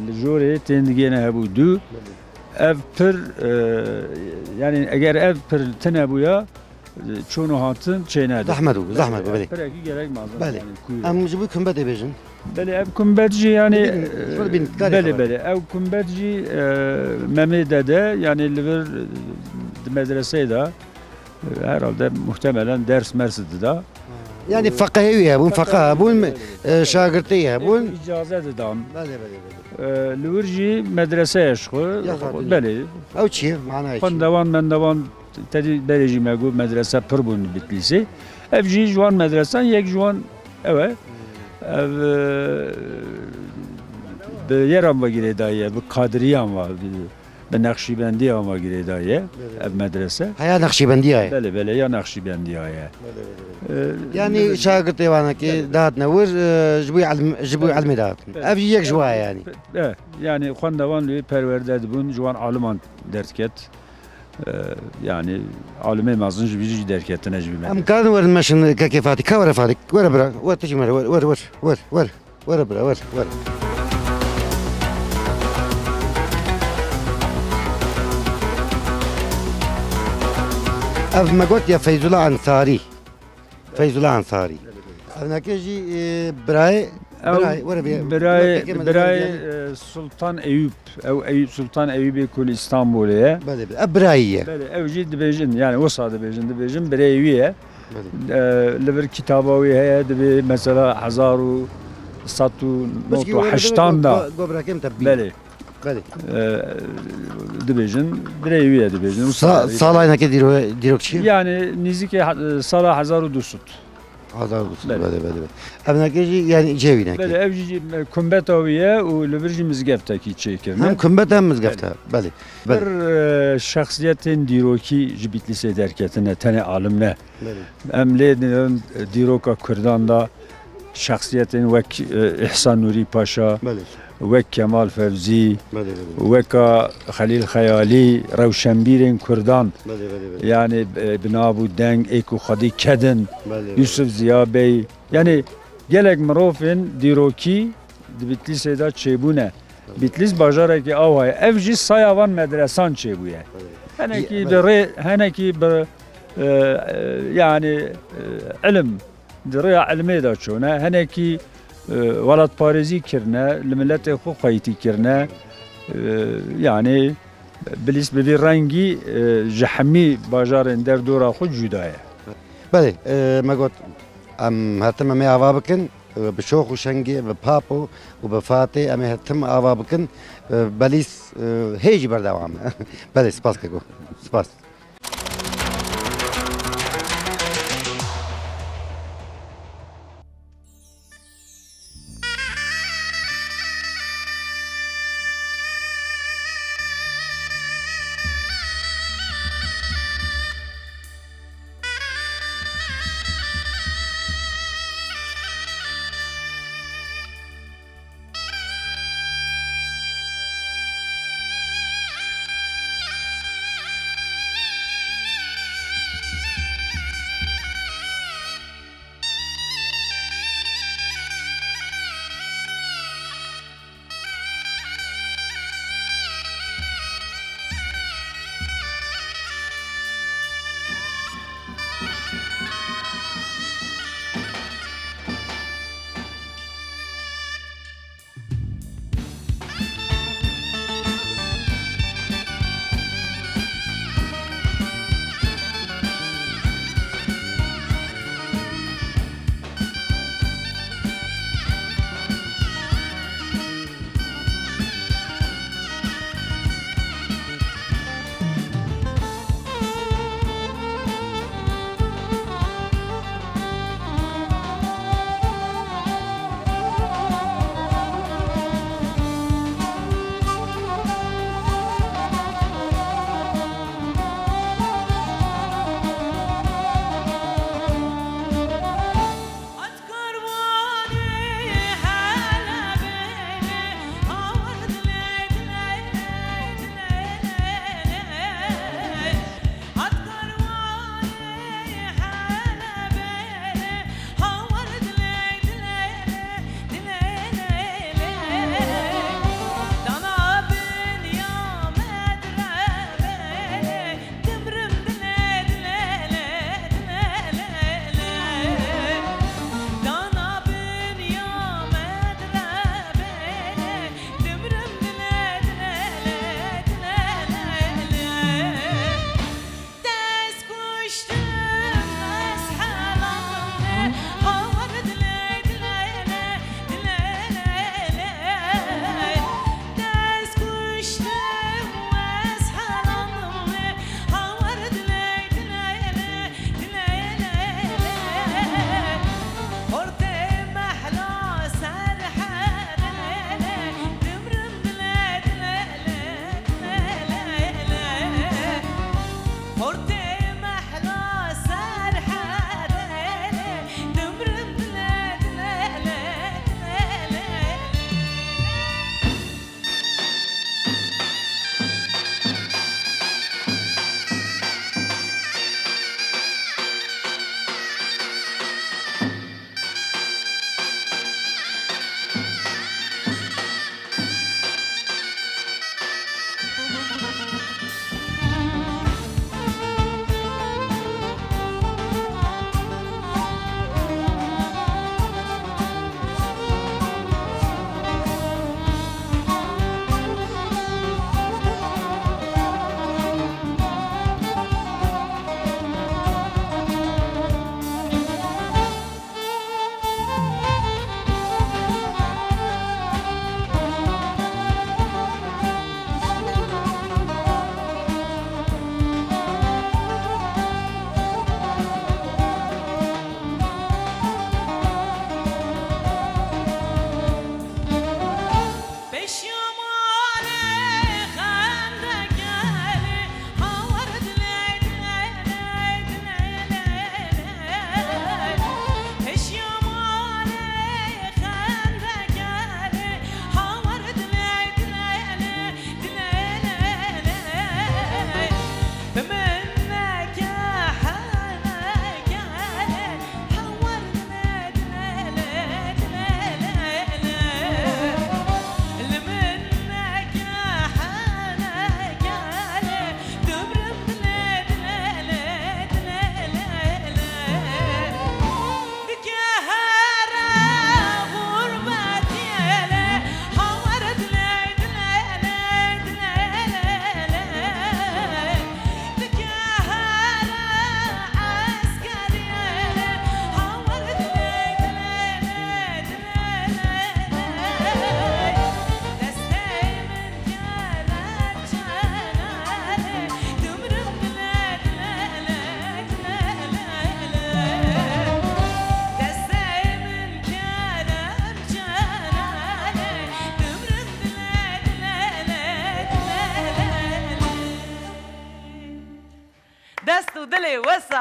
لجوری تندگینه هبو دو اف پر yani eğer ev per tenebüya çoğunu hatın çeyne zahmet bu zahmet bu bele فرقی gerek mazlum. بله yani, kuyu. am jibu kümbe de bejin Beli ev kumbetci yani Bin- şöyle bin- gari beli falan. beli ev kumbetci Mehmet dede yani liver medreseye de e, herhalde muhtemelen ders mersidi da. yani fakahi ya bun fakaha bun şagirti ya bun İcazet edam. bele bele Liverci medrese eşkı. Ya hatun. Beli. bele o çi mana Kon devan men devan tedi dereci megu medrese pır bun bitlisi. Ev ji juan medresen yek juan evet. Ev e, bir yeram var gire daye, bir kadriyan var. به نقشیبندی آما گریدایه اف مدرسه هيا نقشبندية هي بله بله یا نقشیبندی آیه يعني شاگرد ايوانا كي دهات نور اه، جبوي علم جبوي علمي دهات افجي يك جوايا يعني اه yani خواندوان لوی پرورده بون جوان آلمان درد کت اه، Ee, yani alüme mazınç bizi şey derk necmi Am kadın var maşın kake fatik kavra fatik var bırak var tecmer var var var var var var bırak var var. Ev megot ya Feyzullah Ansari. Feyzullah Ansari. Ev nakeci e, bırak براي براي براي سلطان ايوب او ايوب سلطان ايوب كل اسطنبوليه بله بله براي بله او جد بيجن يعني وصا دبيجن دبيجن برايويه لبر كتابوي هي دبي مثلا هزار و صد و نوت و هشتان دا بله بله دبیجن برای ویه دبیجن سال اینا که دیرو دیروکچی یعنی نزدیک سال 1200 Hazar olsun. Bəli, bəli, bəli. Əvnəkəci, yəni cəvinəki. Bəli, əvci Kumbətoviyə u Lübirci Mizgəftəki çəkir. Həm Kumbət həm Mizgəftə. Bəli. Bir e, şəxsiyyətin diroki Bitlis edərkətinə, tənə alimlə. Əmlədin diroka Kürdanda şəxsiyyətin vək e, İhsan Nuri Paşa. Bəli. وەک کەمال فەوزی وەکە خەلیل خەیالی ڕەوشەمبیرین کوردان یعنی بنابوو دەنگ ئێک و خەدی کەدن یوسف زیابی یعنی gelek mirovên dîrokî di Bitlîsê de çêbûne. Bitlîs bajarekî awa ye ev jî saya van medresan çêbûye. Henekî di rê henekî bi yani ilim di rêya ilmê de çûne henekî ولات پارزی کردن، لملت خو خیتی کردن، یعنی بلیس به رنگی جحمی بازار در دورا خود جدایه. بله، مگه ام هتم می آوا بکن به شوخ و شنگی و پاپو و به فاتی ام هتم آوا بکن بلیس هیچ بر دوام. بله، سپاس که گو. سپاس.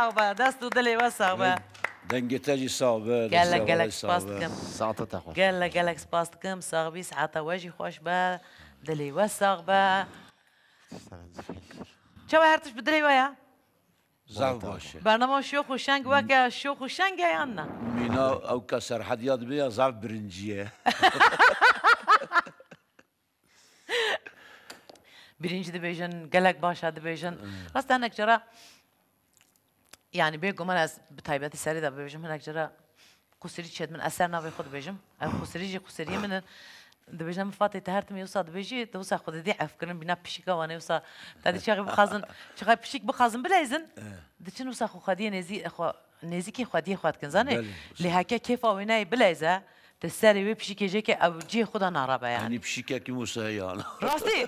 صعبة درسته دلي وصعبة. دنجتاجي صعبة قال لك قال لك سباست كم. ساعتها خوش قال لك قال لك سباست كم صعبي ساعتها واجي خوش با دلي وصعبة. شو هرتش بدلي ويا؟ زعب باشه برنامه شوخ و که شو خوشنگ و شنگ یانا مینا أو کسر حدیات بیا زعب برنجیه برنج دبیجن گلک باشه دبیجن راست هنک چرا یعنی بگو من از طیبت سری دا ببیجم هنک جرا قصری چید من اثر ناوی خود ببیجم قصری جی قصری منن دبیجم فاتی تهرت می وسا دبیجی دوسا خود دی عف کردن بنا پشیکا وانه وسا تادی چاقی بخازن چاقی پشیک بخازن بلایزن دچن وسا خو خدی نزی خو نزی کی خدی خود کن زنه. لهکه کیف او نه بلایزه تسری وی پشیکی جی که او جی خدا نارابه یعنی یعنی پشیکا کی موسی یعنی راستی.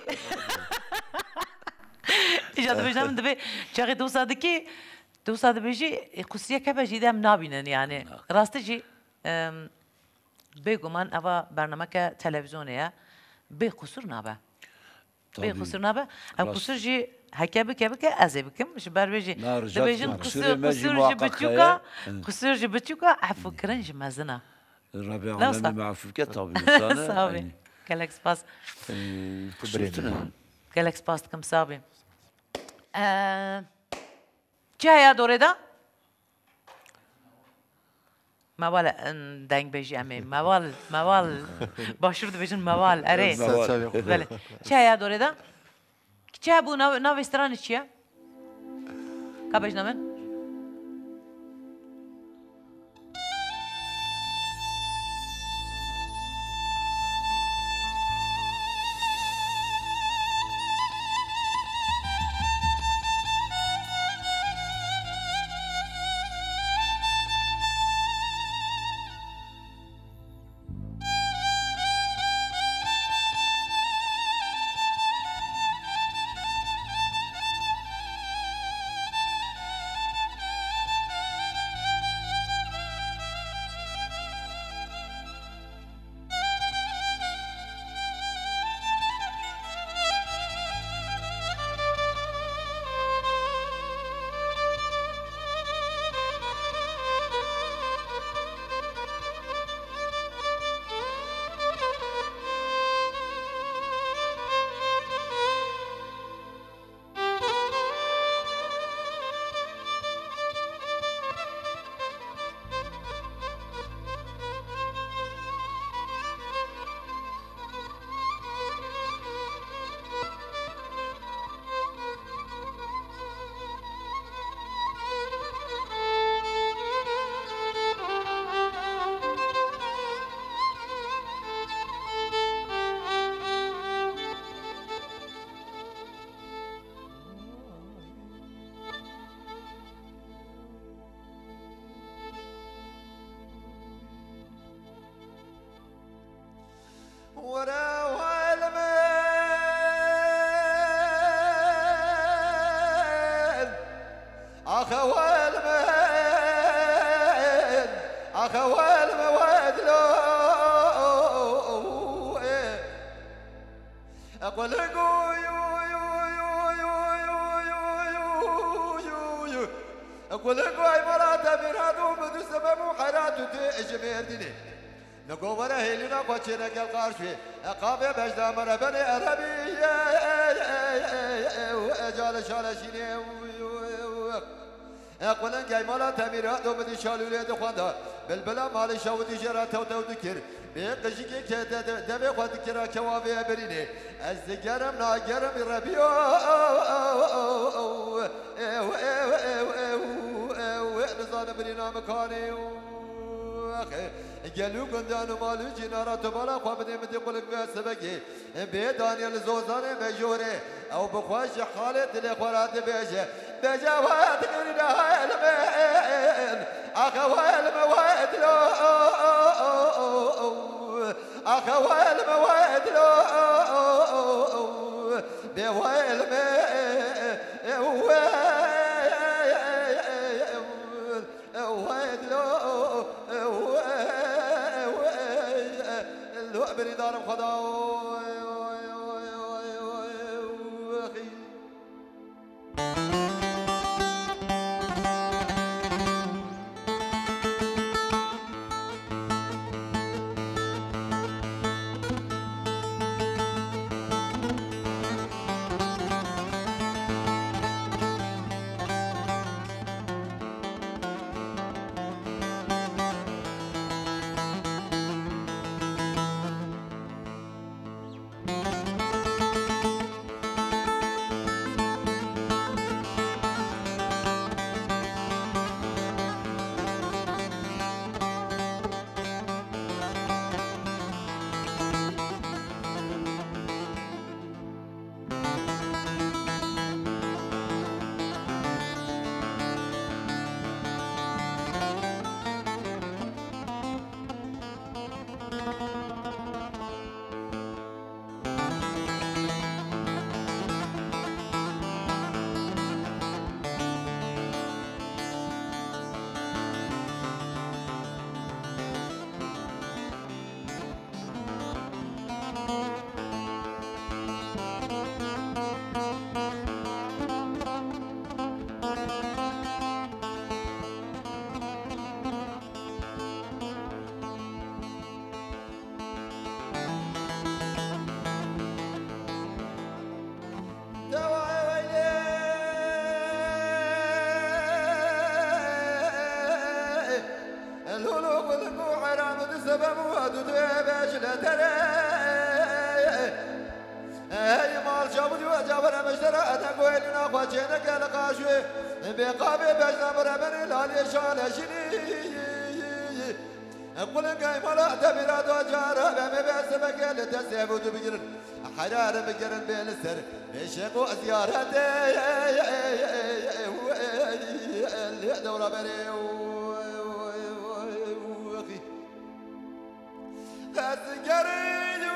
ایجاد بجنم دبی چاقی دوسا دکی دو ساعت بیجی قصیه که بیجی دم نبینن یعنی راسته جی بگو من اوا برنامه که تلویزیونه بی قصور نبه بی قصور نبه ام قصور جی هکه بکه بکه از بکم مش بر بیجی دبیجن قصور قصور جی بچوکا قصور جی بچوکا عفو کرن جی مزنا ربي عالمي معفو بكا طبي صافي كالك سباس كالك سباس كم صافي Çi heya dorê da? Meval deng bêjî em ê meval meval başûr dibêjin meval erê. Belê Çi heya dorê da? Çi hebû nav navê stranê çi ye? Ka bêjna min? أقول قويو يو يو يو يو يو يو يو أقول قوي مرا تبير هذو بدر سبب وحرات تجمير دني نقول ورا هيلنا قتشنا قال قارشي أقابي بجدا مرا بني أربي. يا يا يا وأجال شالشيني أقول قوي مرا تبير هذو بدر شالولي دخوان بالبلا مال شود جرا تو تو دکر بی قشکی که دم خود کرا کوافی برینه از دگرم ناگرم ربیو أو أو أو نزان برینا مکانی أخي قالوا قندان مالو جنارة بالا قابدي مدي قلق بها سبقي. بي دانيال زوزان مجوري. أو بخواش حالة اللي خورات بيجي. بيجا واتقرنا المين أخوال مواد لو أخوال مواد لو بويل ويد لو بريدار خداو پیشان جنی قل قايم ولا اعتبر وجاره بما بس بقل تسيب وتبجر حرارة بجر بين السر الشيخ وزيارة دورة بري وخي بس قريب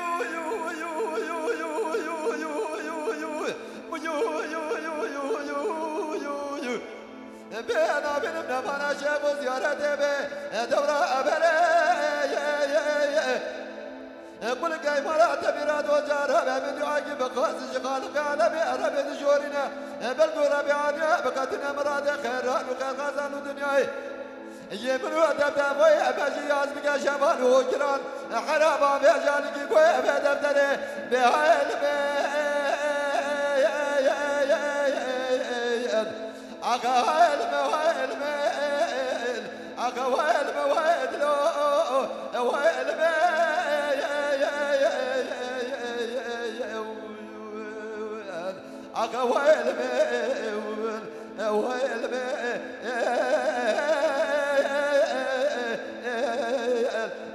بنم نمانا شاف زيارته به دورة أبني قل قاي مرا تبراد وجارها من يعجب قاس شغال قال بأرب جورنا بل قرب عنيا بقتنا مراد خيران وخير غزان ودنياي يمن ودبدا وي أبجي ياز بقى شمال وجران حرابا بيجاني كي وي أبدبتني بهاي أخا ويل ويل ويل أخ ويل بويل لو ويل أخ ويل بي ويل بي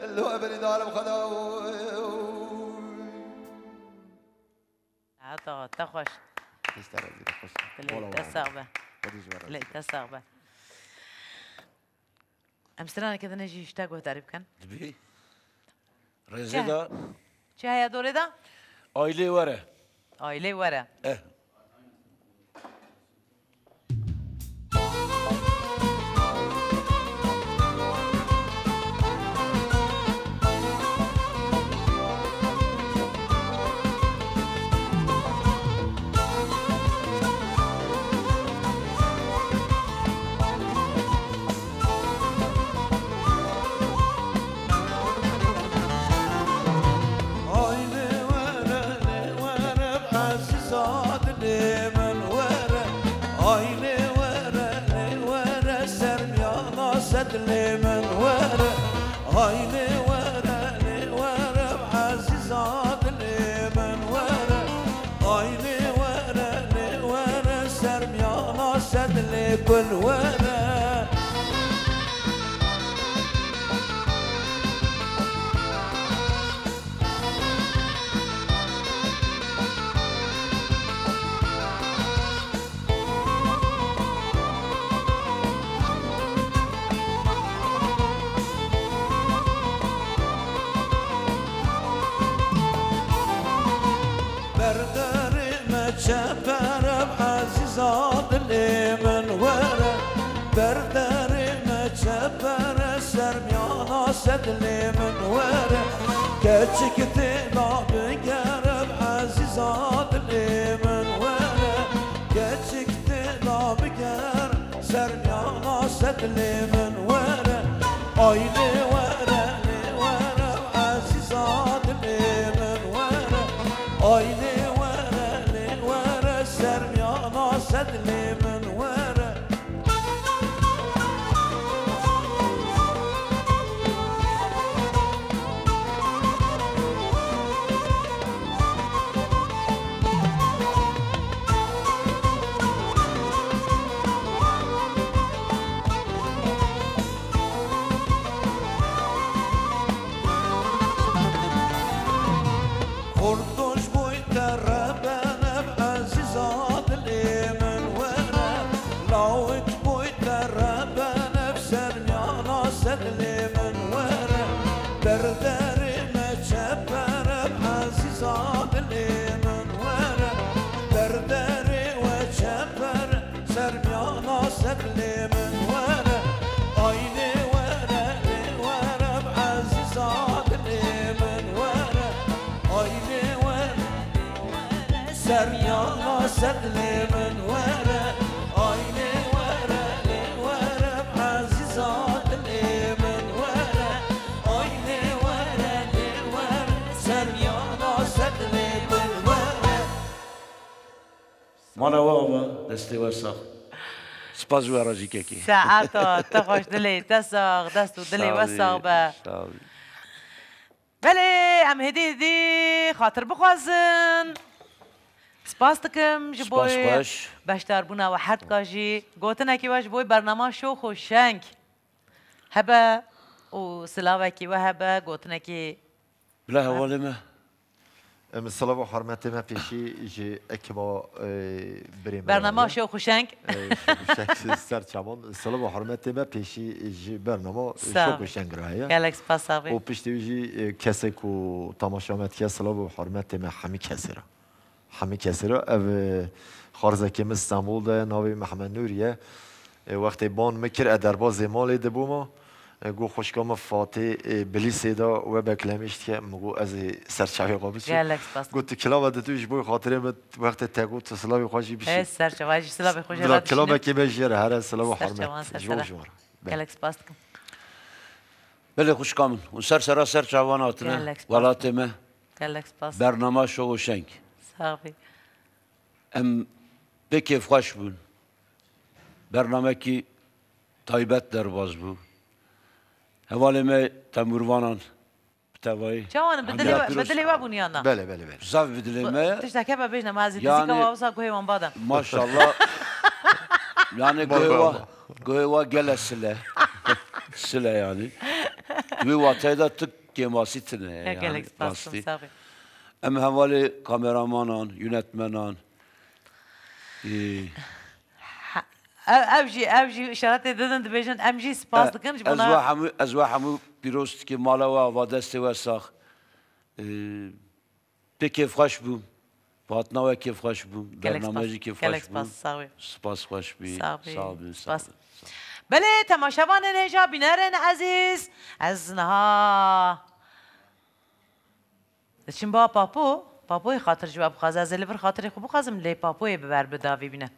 اللي هو ابن دار مخدوم عطا تخش تستغل تخش تلاقي تسربه تلاقي تسربه تساغبه امسترانا كذا نجي اشتاق وتعرف كان دبی رزیدا چه هيا دوري ده آیلی وره آیله وره اه Aynı بالوالد سر يلا سقلي من ورا اي لي ورا لي عزيزات لي ورا اي لي ورا لي ورا سر يلا سقلي من ورا مرة وابا دستي وسخ سپاس جوه راجی که ساعتا تو خوش دلی تساق دست و دلی وساق بله ام هدیه دی خاطر بخوازن سپاس دکم جبوی بشتر بونا و حد کاجی. گوتن اکی باش بوی برنامه شو خوشنگ هبه و سلاوکی و هبه گوتن اکی. بلا حواله ما. ام سلاو و حرمت ما پیشی جی اکبا بریم. برنامه شو خوشنگ خوشنگ سر چمان سلام و حرمت ما پیشی جی برنامه شو خوشنگ رایا گلک سپاس آقی و پیشتی جی کسی که تماشامت که سلام و حرمت ما همی کسی را. همی کسی را که استانبول ده ناوی محمد نوریه. وقتی بان مکر ادرباز مال ده بوما گو خوشکام فاتح بلی سیدا و بکلمیشت که مگو از سرچاوی قابل شد. سپاس گفت کلاب ده توش بوی خاطره مت وقت تگو تو سلاوی خوشی بشی. سەرچەواژی سلااوی خۆش بلا کلاب که بجیر هر سلام و سرچوان حرمت. جو جوار گەلێک سپاس دکم بله کامن و سر سرا سر چوان آتنه. ولات ما برنامه شو و شنگ ساوی ام بکیف خوش بون برنامه کی تایبت در باز بو حوالی ما تموروانان بتوایی جوانم بدلی وا بوونیانە بله بله بله زاف بدلی ما تشتەکە بە بێژنە مازی Yani- دیزیکەوەسا گوێوان بادەم maşallah yani Bravo. göğe göğe gele sile sile yani bir vatayda tık gemasitine yani گەلێک سپاس basti. ام حوال کامرامانان یونتمنان امجی امجی شرط دادن دبیشن امجی سپاس دکنش بنا از و همو از و همو پیروست که مالا و وادست و ساخ کیف خوش بوم پاتنا و کیف خوش بوم در نمازی کیف خوش بوم سپاس خوش بی سپاس بله تماشاوان نجا بینرن عزیز از نه. دچین با پاپو پاپوی خاطر جواب خواز از لیور خاطر خوب خازم لی پاپوی ببر بداوی بینه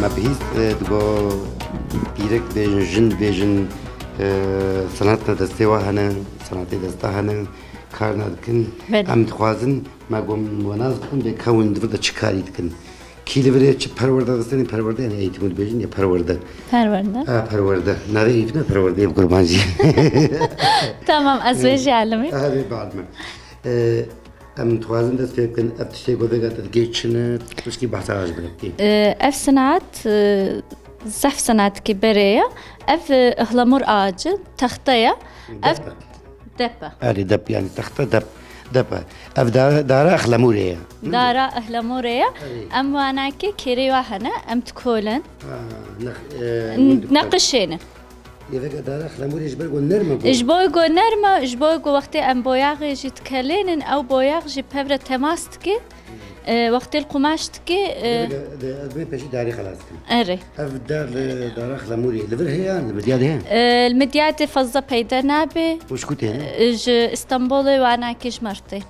ما بهیز دگو پیرک بیجن جن بیجن سنت دسته و هنه سنت دسته هنه کار ندکن بله. ام دخوازن ما گم وناز بکن به کون دو da çıkari dikن کیلی بره چه پرورده دستنی پرورده یعنی eğitimini بیجن یا پرورده پرورده ها پرورده نره ایفنه پرورده یه قربانجی تمام از وجه علمی هذه بعد ما ام دخوازن دست بکن ابتشتی گوده گاتت گیچنه تشکی بحث آج بلکی اف صناعت زەف سەناتکی بەرەیە. ئەف آه، ئەهلەمور ئاجە تەختەیە. ئەف دەپە. ئەری دەپ یانی تەختە دەپ دەپە. ئەف دارە ئەخلەمورەیە. دارە ئەهلەمورەیە ئەم واناکە کێرەی وا هەنە ئەم تکۆلن. نەقشێنە اش bo got nerma ji bo got wextê em boyaxê jî dikelênin ew boyax jî pevre temas dikin آه، وقت القماش تكي البيت ماشي داري خلاص اري أف دار دار خلاموري لبر هي المديات هي. آه، المديات فزة بيدا نابي. وش كنت هنا؟ اسطنبول وأنا كيش مرتي.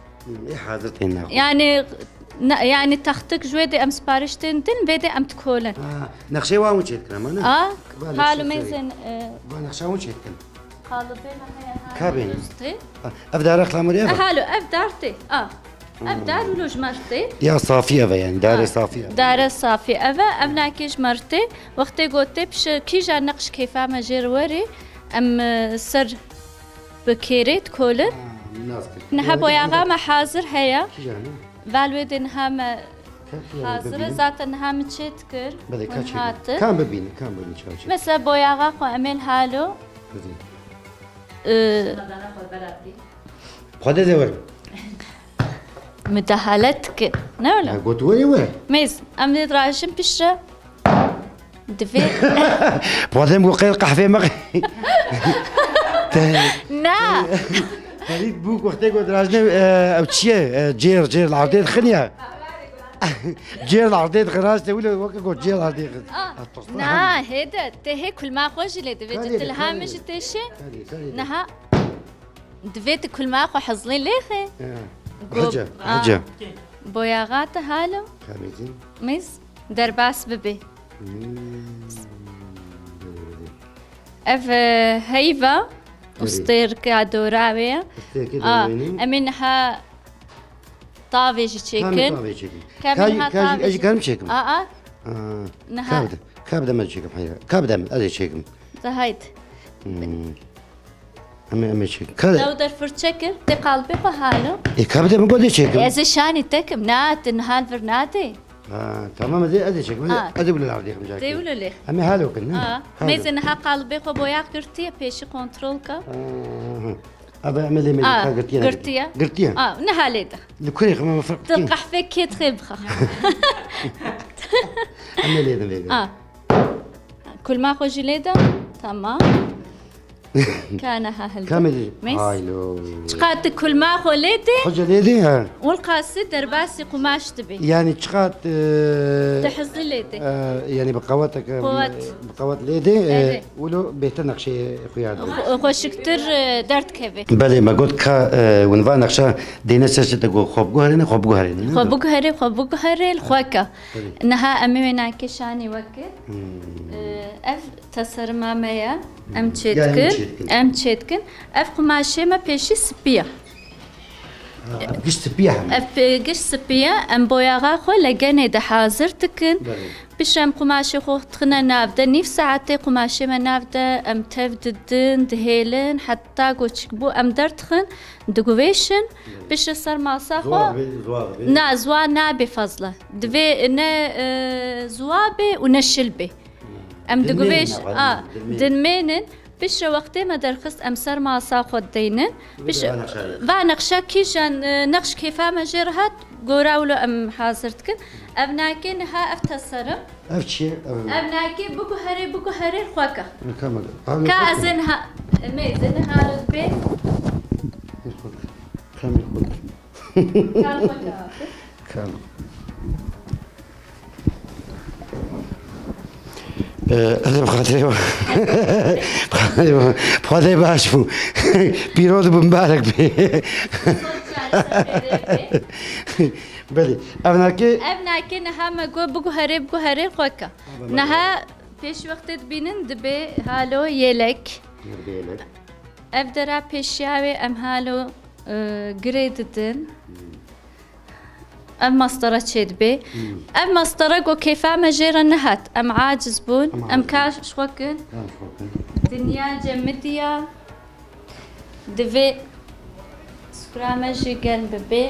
إيه حاضرتين يعني يعني تختك جويدي ام سبارشتين دن بيدي ام تكولن آه نقشي واو تشيت كلام أنا آه قالوا ميزن آه. نقشي واو تشيت كلام قالوا بينا كابين افدار خلاموري آه هالو افدارتي آه. اب دار ولوج مرتي يا صافي أبا يعني دار صافي دار صافي أبا ام ناكيج مرتي وقت قلت بش كي جا نقش كيفا ما جير وري ام سر بكيريت كولر نحب ويا غاما حاضر هيا فالويدن هاما حاضر زاتن هام تشيت كر كان ببين كان ببين شاشي مثلا بويا غا خو امل هالو بدي ا خدي زوي متهالتكن نعم. قلت وي وي ميز امني تراجم بشرة دفي. بوزيم وقيل قحفي مقي نا. فريد بوك وقتك ودراجنا آه، أو تشيه آه، جير جير العرضية خنيا جير العرضية خراج تقول وقت قلت جير العرضية آه. نا هيدا. تهي كل ما خوجلي دفي جت الهامش تشي نها. دفيت كل ما خو حزلين ليخي. هجا هجا بۆیاغاتە هالە میز دەرباس ببێ. ئەف هەیڤە وستێرکە دۆراوەیە. ئەمێن ها تاوێژی چێکن. ئەژ گەرم چێکم؟ کابدەمە چێکم کابدەم ئەزی چێکم. زەهیت. Ama ama çek. Kadı. Lav der fırçakir te kalbi pahalı. E kabde mi gode çekim? Ezi şani tekim naat in hal ver naati. آه تمام ادي ادي شك ادي ولا العودي خمسة ادي ولا ليه امي هالو كنا آه ميزن ها قلبي خو بويا قرتي بيشي كنترول كا آه ابا اعملي ملي آه. قرتي قرتي قرتي آه نهاليدا الكوري ما فرق تلقح فيك كي تخيبخه اعملي ليدا آه كل ما خو جليدا تمام كان هل كامل. هايلو تقات كل ما خليتي حجة ليدي ها والقاسي درباسي قماش تبي؟ يعني تقات آه تحزي ليدي آه، يعني بقواتك آه، قوات. بقوات ليدي آه، يعني. ولو بيتنق شي قياد خوش كتر درت كبي بلي ما قلت كا ونفا نقشا دينا سيسي تقول خوب قهرين خوب قهرين. خوب قهرين خوب قهرين الخوكا نها أمي وناكي شاني وكت. أف تسرما ميا أم تشيتكر يعني تشيتكن أم تشيتكن اف قماشي ما بيشي سبيه قش سبيها اف قش سبيه أم بوياغا خو لقاني ده حاضر تكن باش ام قماشي خو تخنا نافده. نيف ساعتي قماشي ما نافده. أم تفد الدن دهيلن حتى كوتشكبو أم درتخن دقويشن. باش صار ما صاخو نا زوا نابي فضله دفي نا آه، زوابي ونشلبي نعم. أم دقويش آه دنمينن. بش وقتی ما درخست امسر ما ساخود دینن بش و نقشة. کیشان نقش کیفا ما هات گوراولو أم حاضرت کن اب ناکن ها اف تصرم اف چی اب ناکن بگو هری بگو هری خواکه که أزن ها میزن ها رد بی خمی خود کان خود خاطر باش بو پیرود بو مبارک بی بلی اونا که اونا نه نها مگو بگو هره بگو هره خوکا نها پیش وقت بینن دبی هالو یلک اف درا پیشیاوی ام هالو گریدتن أم مسطره بي. أم مسطره قو كيفا مجيرا نهت. أم عاجز بون. أم, أم كاش شوكن دنيا جمديا دفي. سكرامجي جن ببي.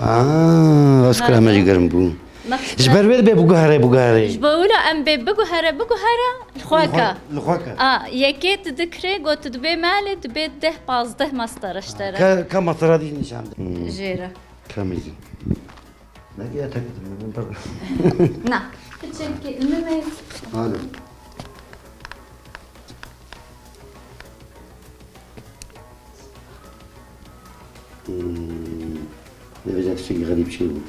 آه سكرامجي جن بون. جبر بيت بي بقهري بقهري جبولا أم بي؟ بقهري بقهري الخواكا الخواكا آه يكي تذكري قو تدبي مالي دبي ده باز ده مسطره اشترى. كم مسطره دي نشان. جيرة. كم كامل Я так На. Печеньки не Алю. Я взяв всі грибчину.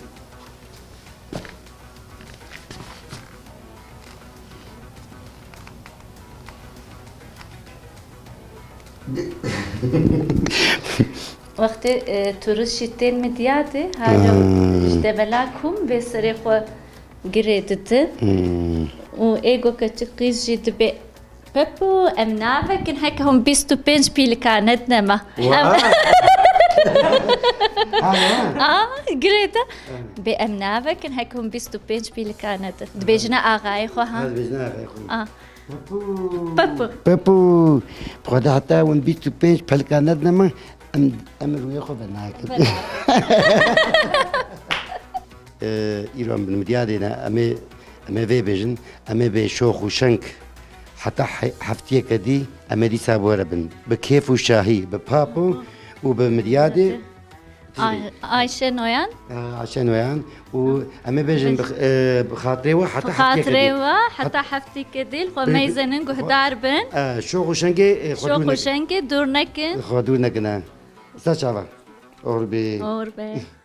وقت تورش تين مدياتي هذا جدبلاكم بسرخوا قريتت وإيجو كتقيس جد بي بيبو أم نافع كن هكا هم بيستو بينج بيل كانت نما. آه. قريتها آه، ام نافع كن هكا هم بيستو بينج بيل كانت دبيجنا أغاي خوها دبيجنا أغاي خو. بابو بابو بابو بخدا حتى ون بيستو بينج بيل كانت نما. أمر ويخو أنا هكذا إيران بالمديارنا اما امي في بيجن أمي بي شوخ وشنك. حتى حفتية كدي أمي دي سابورة بن بكيف وشاهي ببابو وبمديادي عايشة نويان؟ آه، عايشة نويان. و اما بيجن آه، بخاطري و حتى حفتي بخاطري و حتى حفتي كدي. خو ميزنن قهدار بن آه، شوخ وشنك شوخ وشنكي دورنكن خدورنكن Saç avan. Orbi. Orbi.